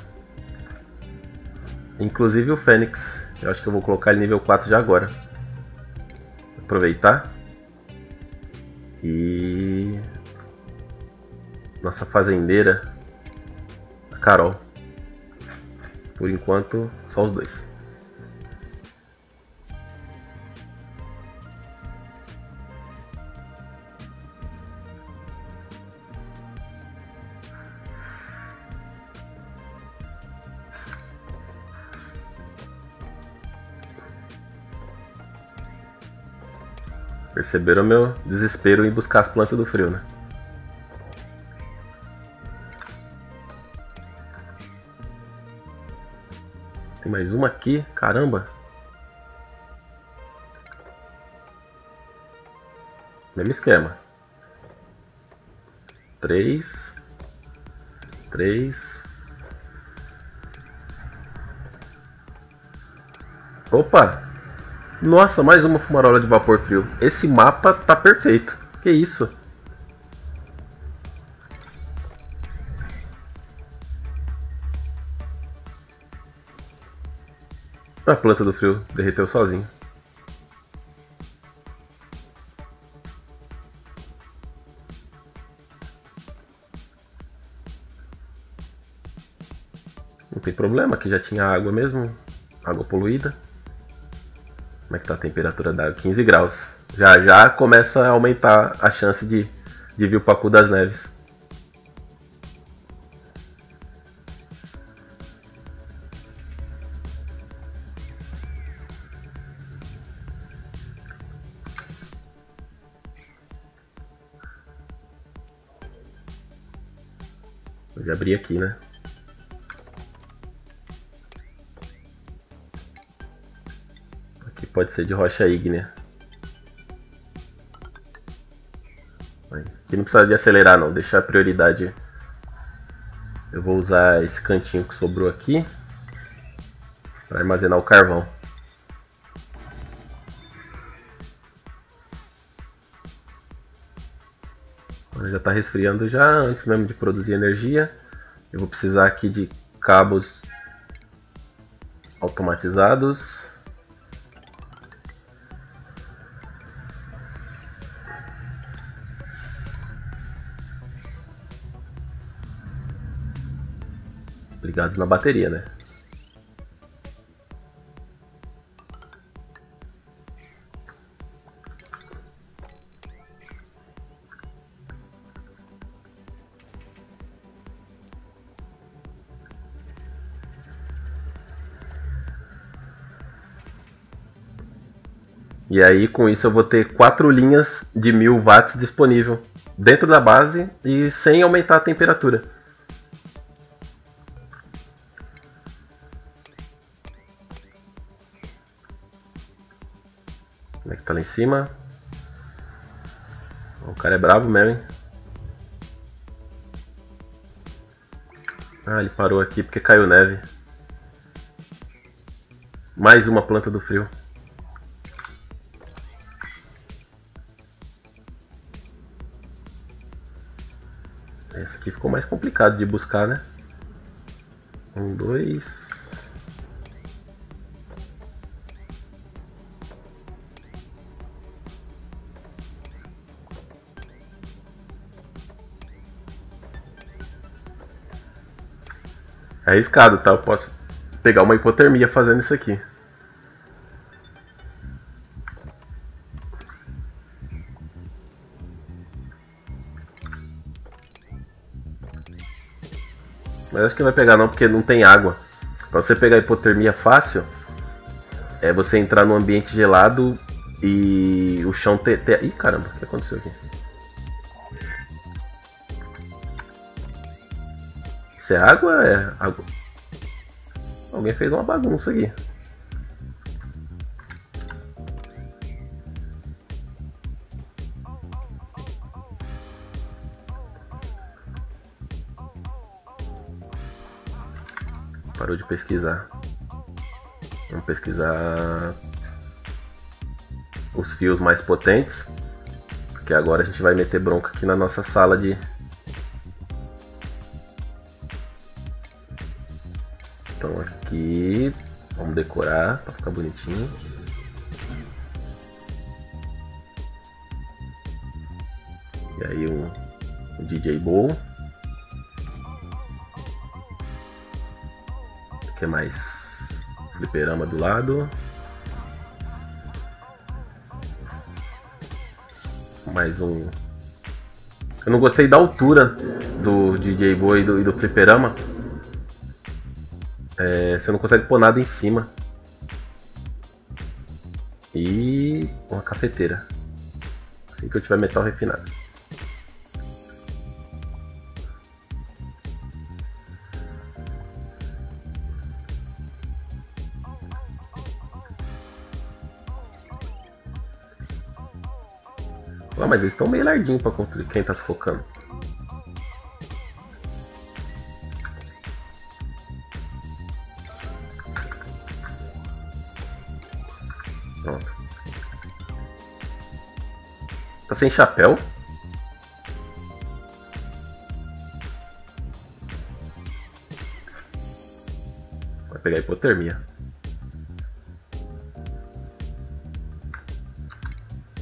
Inclusive o Fênix. Eu acho que eu vou colocar ele nível 4 já agora. Aproveitar. E. Nossa fazendeira. A Carol. Por enquanto, só os dois. Perceberam meu desespero em buscar as plantas do frio, né? Tem mais uma aqui, caramba. Mesmo esquema. Três. Três. Opa! Nossa, mais uma fumarola de vapor frio. Esse mapa tá perfeito. Que isso? A planta do frio derreteu sozinho. Não tem problema, aqui já tinha água mesmo, água poluída. Como é que tá a temperatura da água? 15 graus. Já já começa a aumentar a chance de, de vir o Pacu das Neves. Ser de rocha ígnea. Aqui não precisa de acelerar não, deixar a prioridade Eu vou usar esse cantinho que sobrou aqui para armazenar o carvão. já está resfriando já antes mesmo de produzir energia. Eu vou precisar aqui de cabos automatizados. Ligados na bateria, né? E aí com isso eu vou ter quatro linhas de 1000 watts disponível dentro da base e sem aumentar a temperatura. Cima? O cara é bravo mesmo, hein? Ah, ele parou aqui porque caiu neve. Mais uma planta do frio. Esse aqui ficou mais complicado de buscar, né? Um, dois. Arriscado, tá? Eu posso pegar uma hipotermia fazendo isso aqui. Mas acho que vai pegar não, porque não tem água. Pra você pegar hipotermia fácil, é você entrar num ambiente gelado e o chão ter... ter... Ih, caramba, o que aconteceu aqui? Isso é água? É água. Alguém fez uma bagunça aqui. Parou de pesquisar. Vamos pesquisar os fios mais potentes. Porque agora a gente vai meter bronca aqui na nossa sala de. Decorar para ficar bonitinho. E aí um DJ Bowl. que mais? Fliperama do lado. Mais um. Eu não gostei da altura do DJ Boy e do, e do fliperama. É, você não consegue pôr nada em cima. Cafeteira. Assim que eu tiver metal refinado. Ah, mas eles estão meio lardinho pra quem tá sufocando. Tá sem chapéu? Vai pegar hipotermia.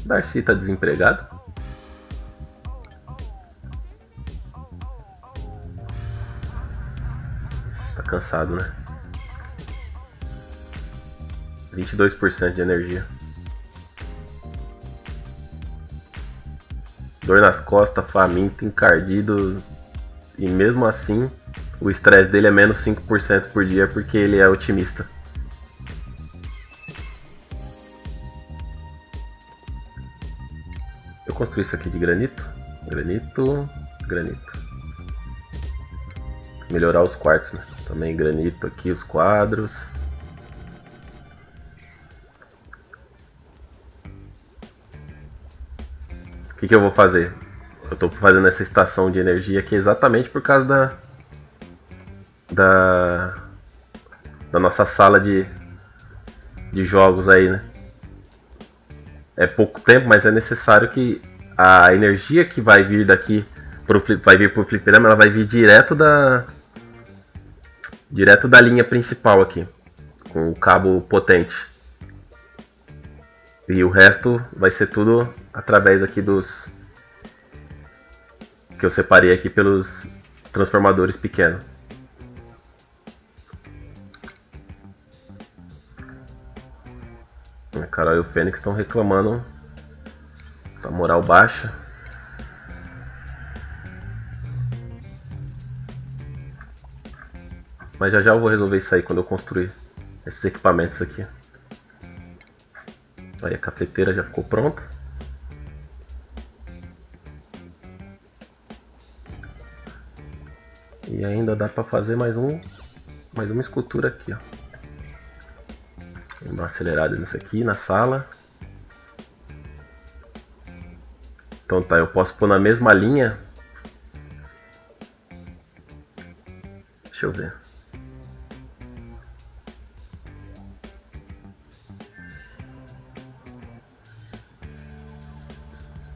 Darcy tá desempregado? Tá cansado, né? 22% de energia. Dor nas costas, faminto, encardido. E mesmo assim, o estresse dele é menos 5% por dia porque ele é otimista. Eu construí isso aqui de granito. Granito, granito. Melhorar os quartos, né? Também granito aqui, os quadros. Que, que eu vou fazer? Eu estou fazendo essa estação de energia aqui exatamente por causa da, da, da nossa sala de, de jogos aí, né? É pouco tempo, mas é necessário que a energia que vai vir daqui pro, vai vir pro fliperama, ela vai vir direto da direto da linha principal aqui, com o cabo potente. E o resto vai ser tudo através aqui dos que eu separei aqui pelos transformadores pequenos. A Carol e o Fênix estão reclamando da moral baixa. Mas já já eu vou resolver isso aí quando eu construir esses equipamentos aqui. Aí a cafeteira já ficou pronta. E ainda dá para fazer mais um mais uma escultura aqui, ó. Vou dar uma acelerada nisso aqui na sala. Então tá, eu posso pôr na mesma linha. Deixa eu ver.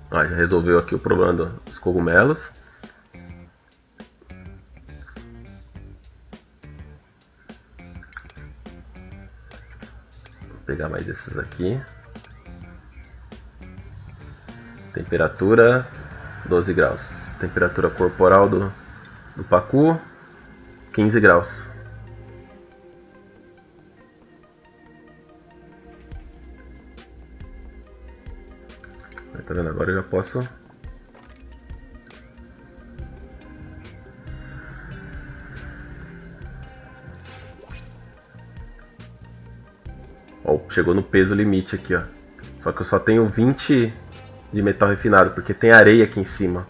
Ah, já resolveu aqui o problema dos cogumelos. Pegar mais esses aqui. Temperatura 12 graus. Temperatura corporal do, do Pacu 15 graus. Tá vendo? Agora eu já posso chegou no peso limite aqui, ó. Só que eu só tenho 20 de metal refinado, porque tem areia aqui em cima.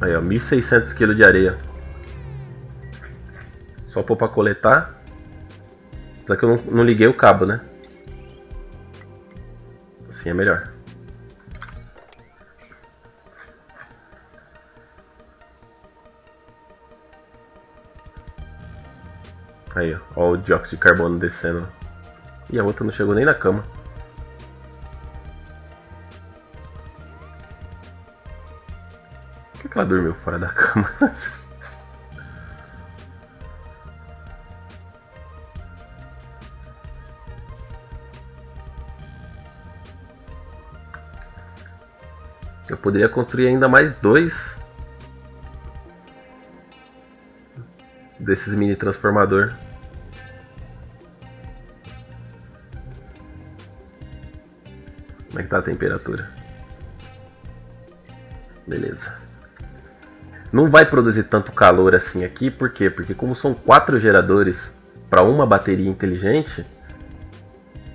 Aí, ó, 1.600 kg de areia. Só pôr pra coletar. Só que eu não, não liguei o cabo, né? Assim é melhor. Aí, ó, o dióxido de carbono descendo. E a outra não chegou nem na cama. Por que ela dormiu fora da cama? Eu poderia construir ainda mais dois desses mini transformador. Tá a temperatura? Beleza. Não vai produzir tanto calor assim aqui, por quê? Porque como são quatro geradores para uma bateria inteligente,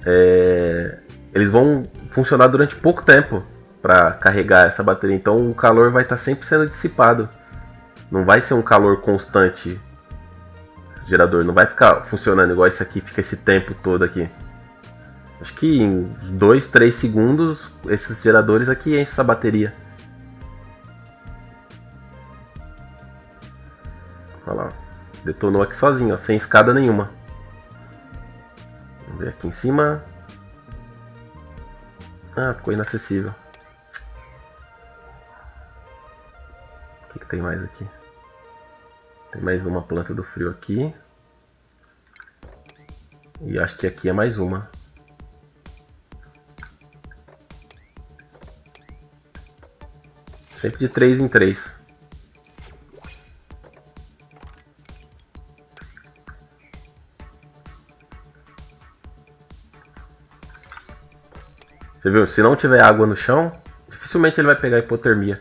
é... eles vão funcionar durante pouco tempo para carregar essa bateria. Então o calor vai estar tá sempre sendo dissipado. Não vai ser um calor constante. O gerador não vai ficar funcionando igual esse aqui, fica esse tempo todo aqui. Acho que em 2, 3 segundos esses geradores aqui enchem essa bateria. Olha lá, detonou aqui sozinho, ó, sem escada nenhuma. Vamos ver aqui em cima. Ah, ficou inacessível. que, que tem mais aqui? Tem mais uma planta do frio aqui. E acho que aqui é mais uma. Sempre de 3 em 3. Você viu? Se não tiver água no chão, dificilmente ele vai pegar hipotermia.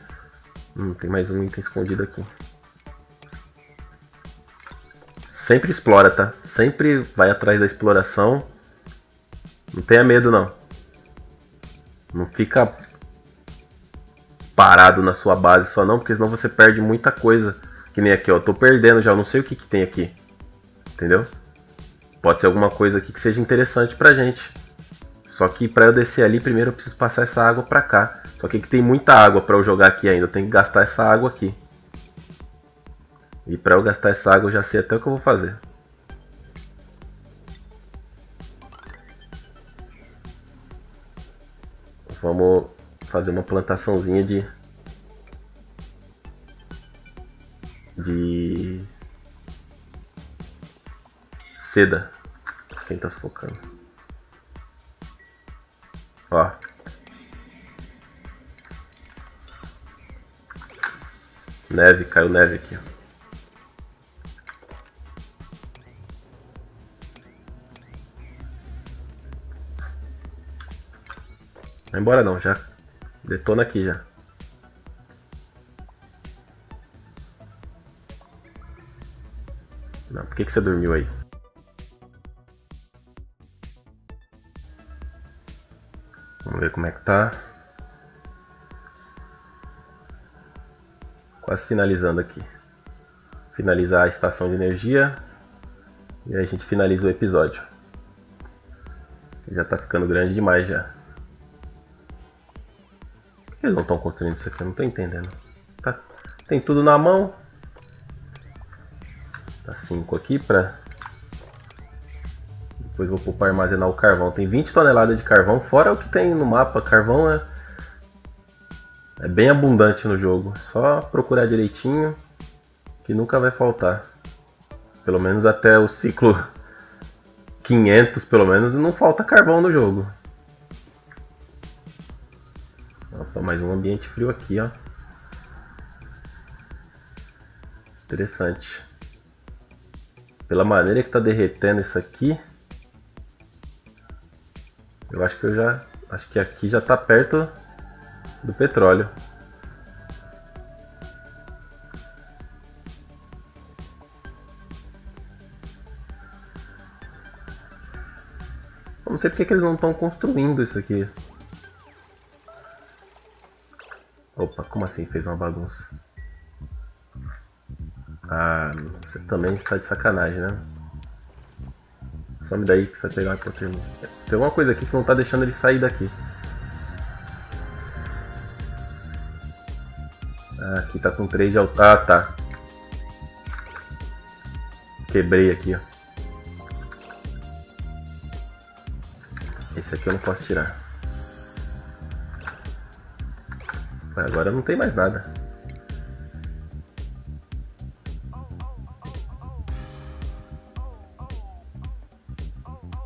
Hum, tem mais um item escondido aqui. Sempre explora, tá? Sempre vai atrás da exploração. Não tenha medo, não. Não fica parado na sua base só não, porque senão você perde muita coisa. Que nem aqui, ó. Tô perdendo já, eu não sei o que, que tem aqui. Entendeu? Pode ser alguma coisa aqui que seja interessante pra gente. Só que para eu descer ali, primeiro eu preciso passar essa água para cá. Só que aqui tem muita água para eu jogar aqui ainda. Eu tenho que gastar essa água aqui. E para eu gastar essa água eu já sei até o que eu vou fazer. Vamos fazer uma plantaçãozinha de de seda. Quem tá sufocando? Ó. Neve, caiu neve aqui. Vai embora não, já. Detona aqui já. Não, por que, que você dormiu aí? Vamos ver como é que tá. Quase finalizando aqui. Finalizar a estação de energia. E aí a gente finaliza o episódio. Já tá ficando grande demais já. Eles não estão construindo isso aqui? Eu não tô entendendo. Tá. Tem tudo na mão. Tá 5 aqui pra depois vou para armazenar o carvão. Tem 20 toneladas de carvão, fora o que tem no mapa. Carvão é, é bem abundante no jogo. Só procurar direitinho que nunca vai faltar. Pelo menos até o ciclo 500, pelo menos, não falta carvão no jogo. Mais um ambiente frio aqui, ó. Interessante. Pela maneira que está derretendo isso aqui, eu acho que eu já. Acho que aqui já está perto do petróleo. Não sei porque que eles não estão construindo isso aqui. Opa, como assim fez uma bagunça? Ah, você também está de sacanagem, né? Some daí que você vai pegar a proteína. Tem alguma coisa aqui que não tá deixando ele sair daqui. Ah, aqui tá com 3 de altura. Ah, tá. Quebrei aqui, ó. Esse aqui eu não posso tirar. Agora não tem mais nada.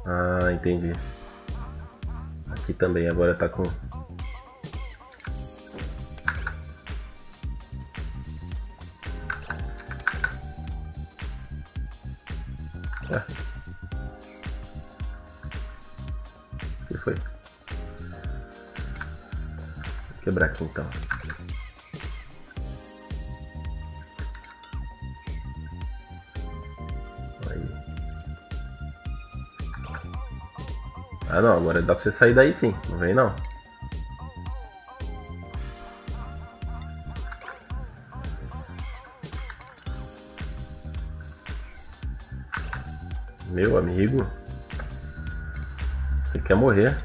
Ah, entendi. Aqui também agora tá com... dá pra você sair daí sim, não vem não. Meu amigo. Você quer morrer.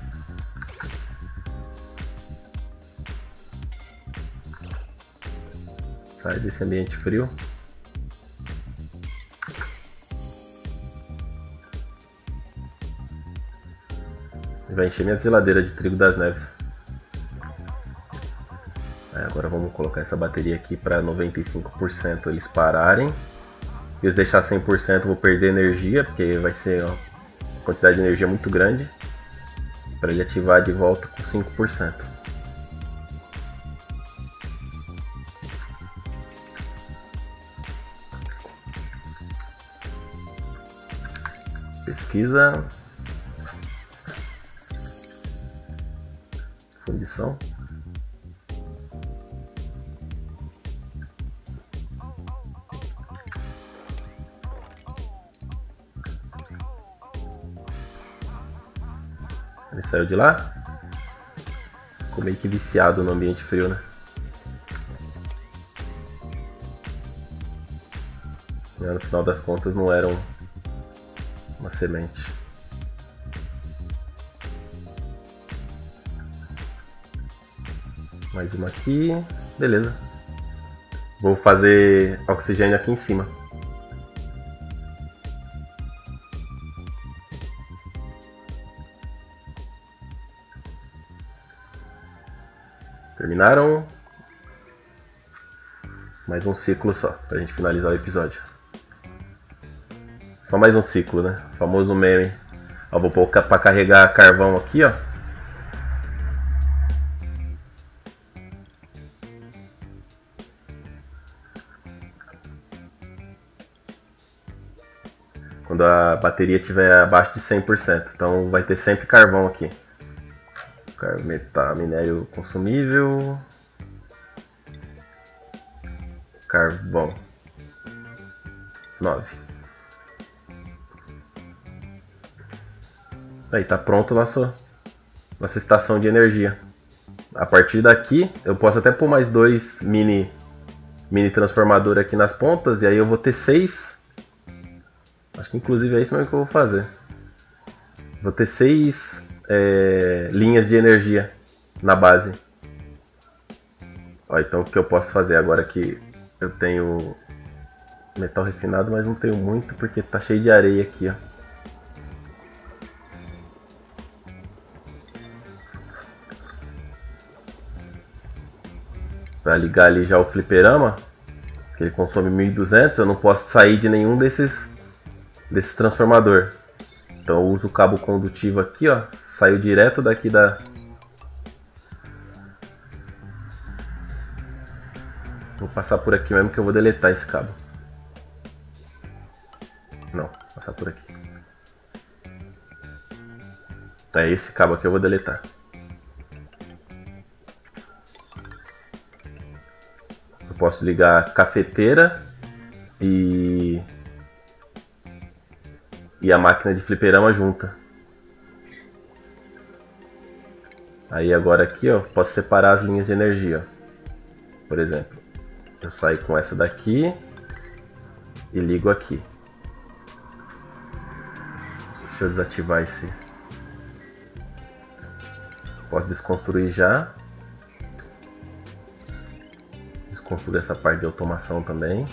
Sai desse ambiente frio. Encher minha geladeira de trigo das neves. É, agora vamos colocar essa bateria aqui para 95% eles pararem. Se eles deixar 100% vou perder energia, porque vai ser uma quantidade de energia muito grande. Para ele ativar de volta com 5%. Pesquisa De lá. Ficou meio que viciado no ambiente frio, né? No final das contas não era uma semente. Mais uma aqui. Beleza. Vou fazer oxigênio aqui em cima. Terminaram. Mais um ciclo só, pra gente finalizar o episódio. Só mais um ciclo, né? O famoso meme. Ó, vou pôr pra carregar carvão aqui, ó. Quando a bateria estiver abaixo de 100%. Então vai ter sempre carvão aqui. Metal, minério consumível. Carvão. 9. Aí tá pronto nossa, nossa estação de energia. A partir daqui eu posso até pôr mais dois mini mini transformador aqui nas pontas e aí eu vou ter seis. Acho que inclusive é isso mesmo que eu vou fazer. Vou ter seis é, linhas de energia na base. Ó, então o que eu posso fazer agora que eu tenho metal refinado, mas não tenho muito porque tá cheio de areia aqui, ó. Para ligar ali já o fliperama, que ele consome 1200, eu não posso sair de nenhum desses desses transformador. Então eu uso o cabo condutivo aqui, ó, saiu direto daqui da Vou passar por aqui mesmo que eu vou deletar esse cabo. Não, passar por aqui. É esse cabo aqui eu vou deletar. Eu posso ligar cafeteira e e a máquina de fliperama junta. Aí agora aqui, ó, posso separar as linhas de energia. Por exemplo, eu saio com essa daqui e ligo aqui. Deixa eu desativar esse. Posso desconstruir já. Desconstruir essa parte de automação também.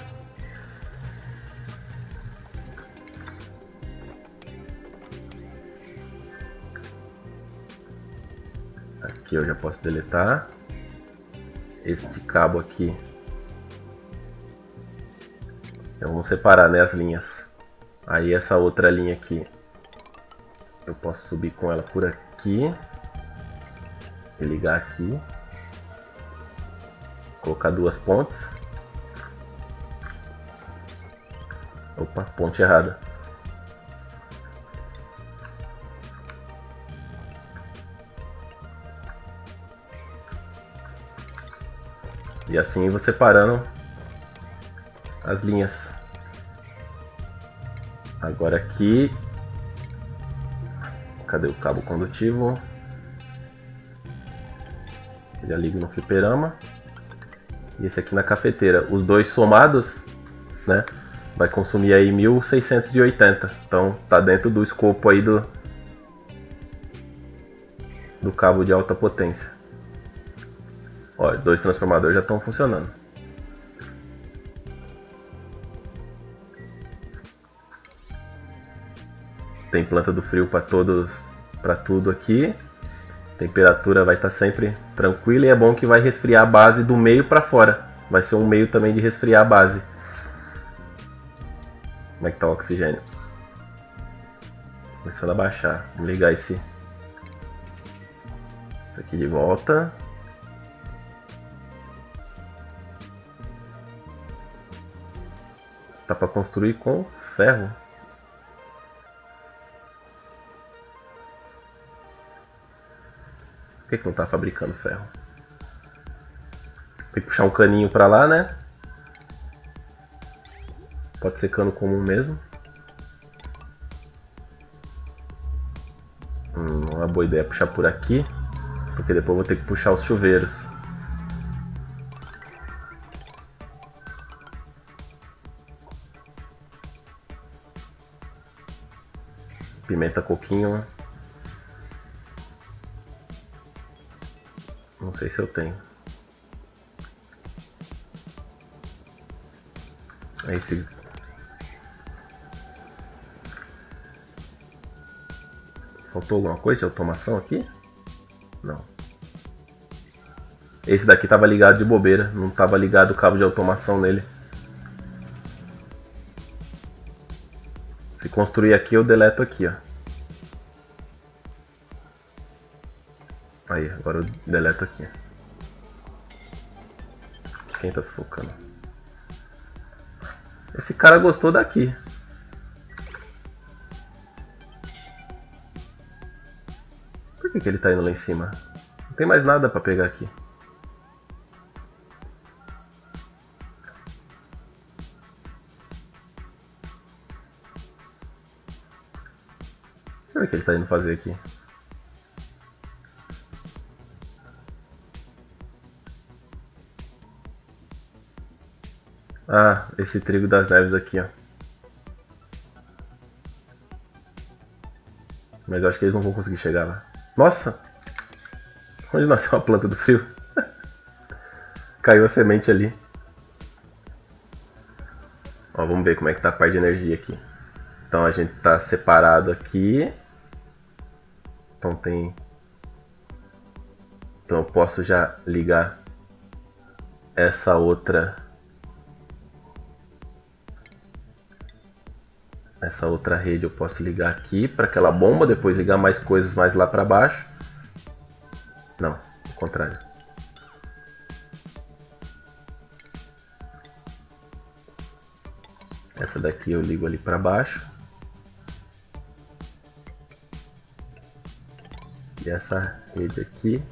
Aqui eu já posso deletar. Este cabo aqui. Então vamos separar né, as linhas. Aí essa outra linha aqui. Eu posso subir com ela por aqui. E ligar aqui. Colocar duas pontes. Opa, ponte errada. E assim vou separando as linhas. Agora aqui. Cadê o cabo condutivo? Já ligo no fliperama. E esse aqui na cafeteira. Os dois somados, né? Vai consumir aí 1680. Então tá dentro do escopo aí do, do cabo de alta potência. Ó, dois transformadores já estão funcionando. Tem planta do frio para todos, para tudo aqui. temperatura vai estar tá sempre tranquila e é bom que vai resfriar a base do meio para fora. Vai ser um meio também de resfriar a base. Como é que tá o oxigênio? Começando a baixar. Vou ligar esse, isso aqui de volta. Tá para construir com ferro. Por que, que não tá fabricando ferro? Tem que puxar um caninho para lá, né? Pode ser cano comum mesmo. Hum, não é uma boa ideia puxar por aqui. Porque depois vou ter que puxar os chuveiros. Pimenta coquinho. Não sei se eu tenho. Esse... Faltou alguma coisa de automação aqui? Não. Esse daqui tava ligado de bobeira, não tava ligado o cabo de automação nele. Construir aqui, eu deleto aqui, ó. Aí, agora eu deleto aqui. Quem tá sufocando? Esse cara gostou daqui. Por que, que ele tá indo lá em cima? Não tem mais nada pra pegar aqui. Fazer aqui? Ah, esse trigo das neves aqui, ó. Mas acho que eles não vão conseguir chegar lá. Nossa! Onde nasceu a planta do frio? Caiu a semente ali. Ó, vamos ver como é que tá a parte de energia aqui. Então a gente tá separado aqui. Então tem... Então eu posso já ligar essa outra essa outra rede eu posso ligar aqui para aquela bomba, depois ligar mais coisas mais lá para baixo. Não, ao contrário. Essa daqui eu ligo ali para baixo. E essa rede aqui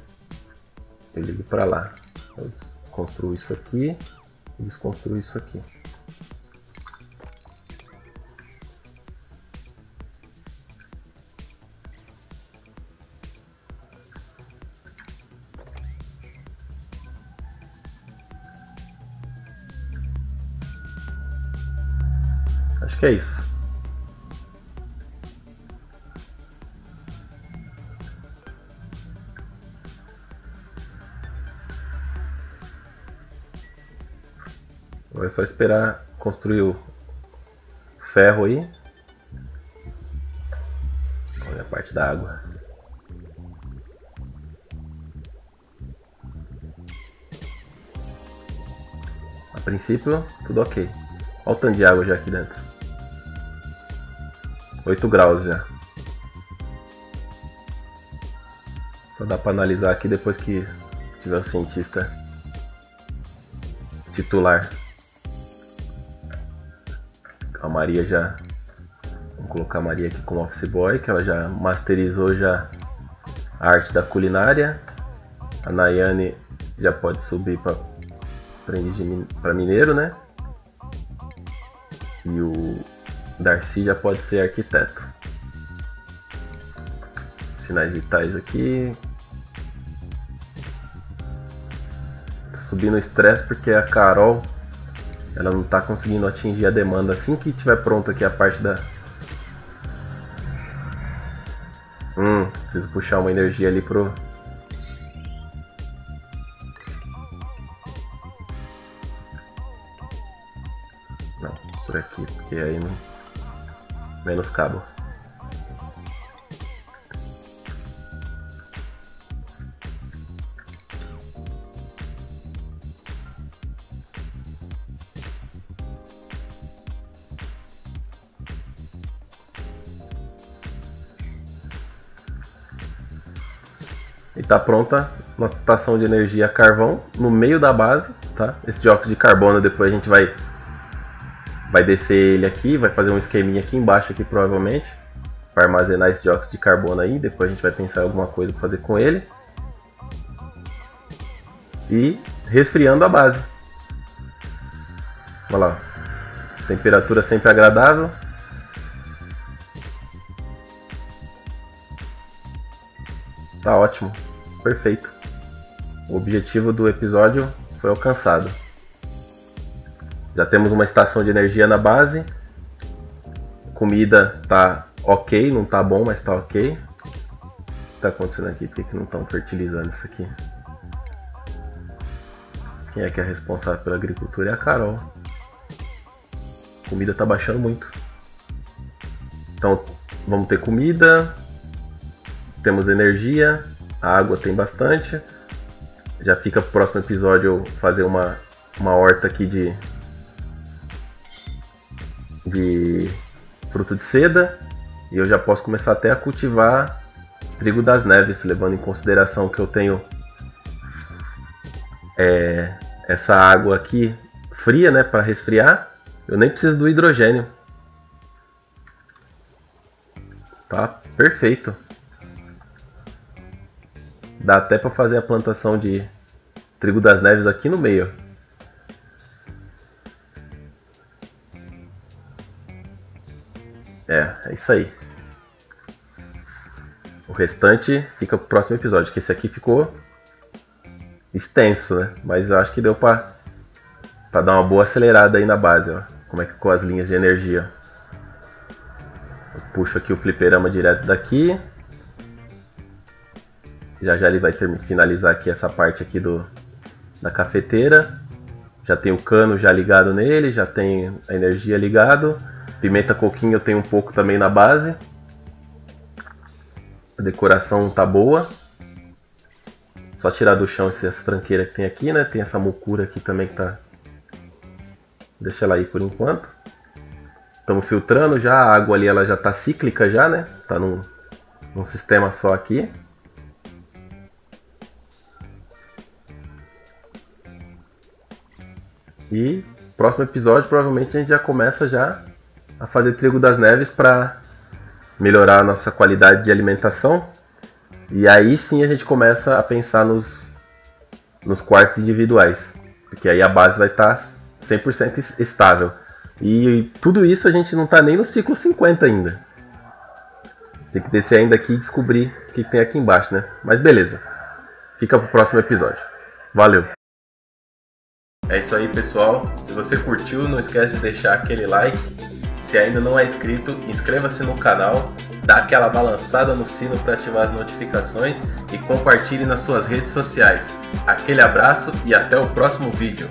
eu ligo para lá. Eu construo isso aqui e desconstruo isso aqui. que é isso. Só esperar construir o ferro aí. Olha a parte da água. A princípio, tudo ok. Olha o tanto de água já aqui dentro. 8 graus já. Só dá para analisar aqui depois que tiver o cientista titular. A Maria já. Vamos colocar a Maria aqui como office boy, que ela já masterizou já a arte da culinária. A Nayane já pode subir para para mineiro, né? E o Darcy já pode ser arquiteto. Sinais vitais aqui. Tá subindo o estresse porque a Carol ela não está conseguindo atingir a demanda. Assim que tiver pronto aqui a parte da. Hum, preciso puxar uma energia ali pro. Não, por aqui, porque aí não menos cabo. E tá pronta nossa estação de energia carvão no meio da base, tá? Esse dióxido de carbono depois a gente vai vai descer ele aqui, vai fazer um esqueminha aqui embaixo aqui provavelmente para armazenar esse dióxido de carbono aí, depois a gente vai pensar em alguma coisa para fazer com ele. E resfriando a base. Olha lá. Temperatura sempre agradável. Tá ótimo. Perfeito. O objetivo do episódio foi alcançado. Já temos uma estação de energia na base. Comida tá ok, não tá bom, mas tá ok. O que tá acontecendo aqui? Por que não estão fertilizando isso aqui? Quem é que é responsável pela agricultura? É a Carol. comida tá baixando muito. Então vamos ter comida, temos energia, a água tem bastante. Já fica pro próximo episódio eu fazer uma, uma horta aqui de, de fruto de seda. E eu já posso começar até a cultivar trigo das neves, levando em consideração que eu tenho é, essa água aqui fria, né, para resfriar. Eu nem preciso do hidrogênio. Tá perfeito. Dá até para fazer a plantação de trigo das neves aqui no meio. É, é isso aí. O restante fica pro próximo episódio, que esse aqui ficou extenso, né? Mas eu acho que deu pra, pra dar uma boa acelerada aí na base, ó. Como é que ficou as linhas de energia. Eu puxo aqui o fliperama direto daqui. Já já ele vai ter, finalizar aqui essa parte aqui do, da cafeteira. Já tem o cano já ligado nele, já tem a energia ligado. Pimenta coquinho eu tenho um pouco também na base. A decoração tá boa. Só tirar do chão essas tranqueiras que tem aqui, né? Tem essa mucura aqui também que tá... Deixa ela aí por enquanto. Estamos filtrando já, a água ali ela já tá cíclica já, né? Tá num, num sistema só aqui. E próximo episódio provavelmente a gente já começa já a fazer trigo das neves para melhorar a nossa qualidade de alimentação. E aí sim a gente começa a pensar nos, nos quartos individuais, porque aí a base vai estar tá 100% estável. E tudo isso a gente não está nem no ciclo 50 ainda. Tem que descer ainda aqui e descobrir o que tem aqui embaixo, né? Mas beleza. Fica pro próximo episódio. Valeu! É isso aí, pessoal. Se você curtiu, não esquece de deixar aquele like se ainda não é inscrito, inscreva-se no canal, dá aquela balançada no sino para ativar as notificações e compartilhe nas suas redes sociais. Aquele abraço e até o próximo vídeo.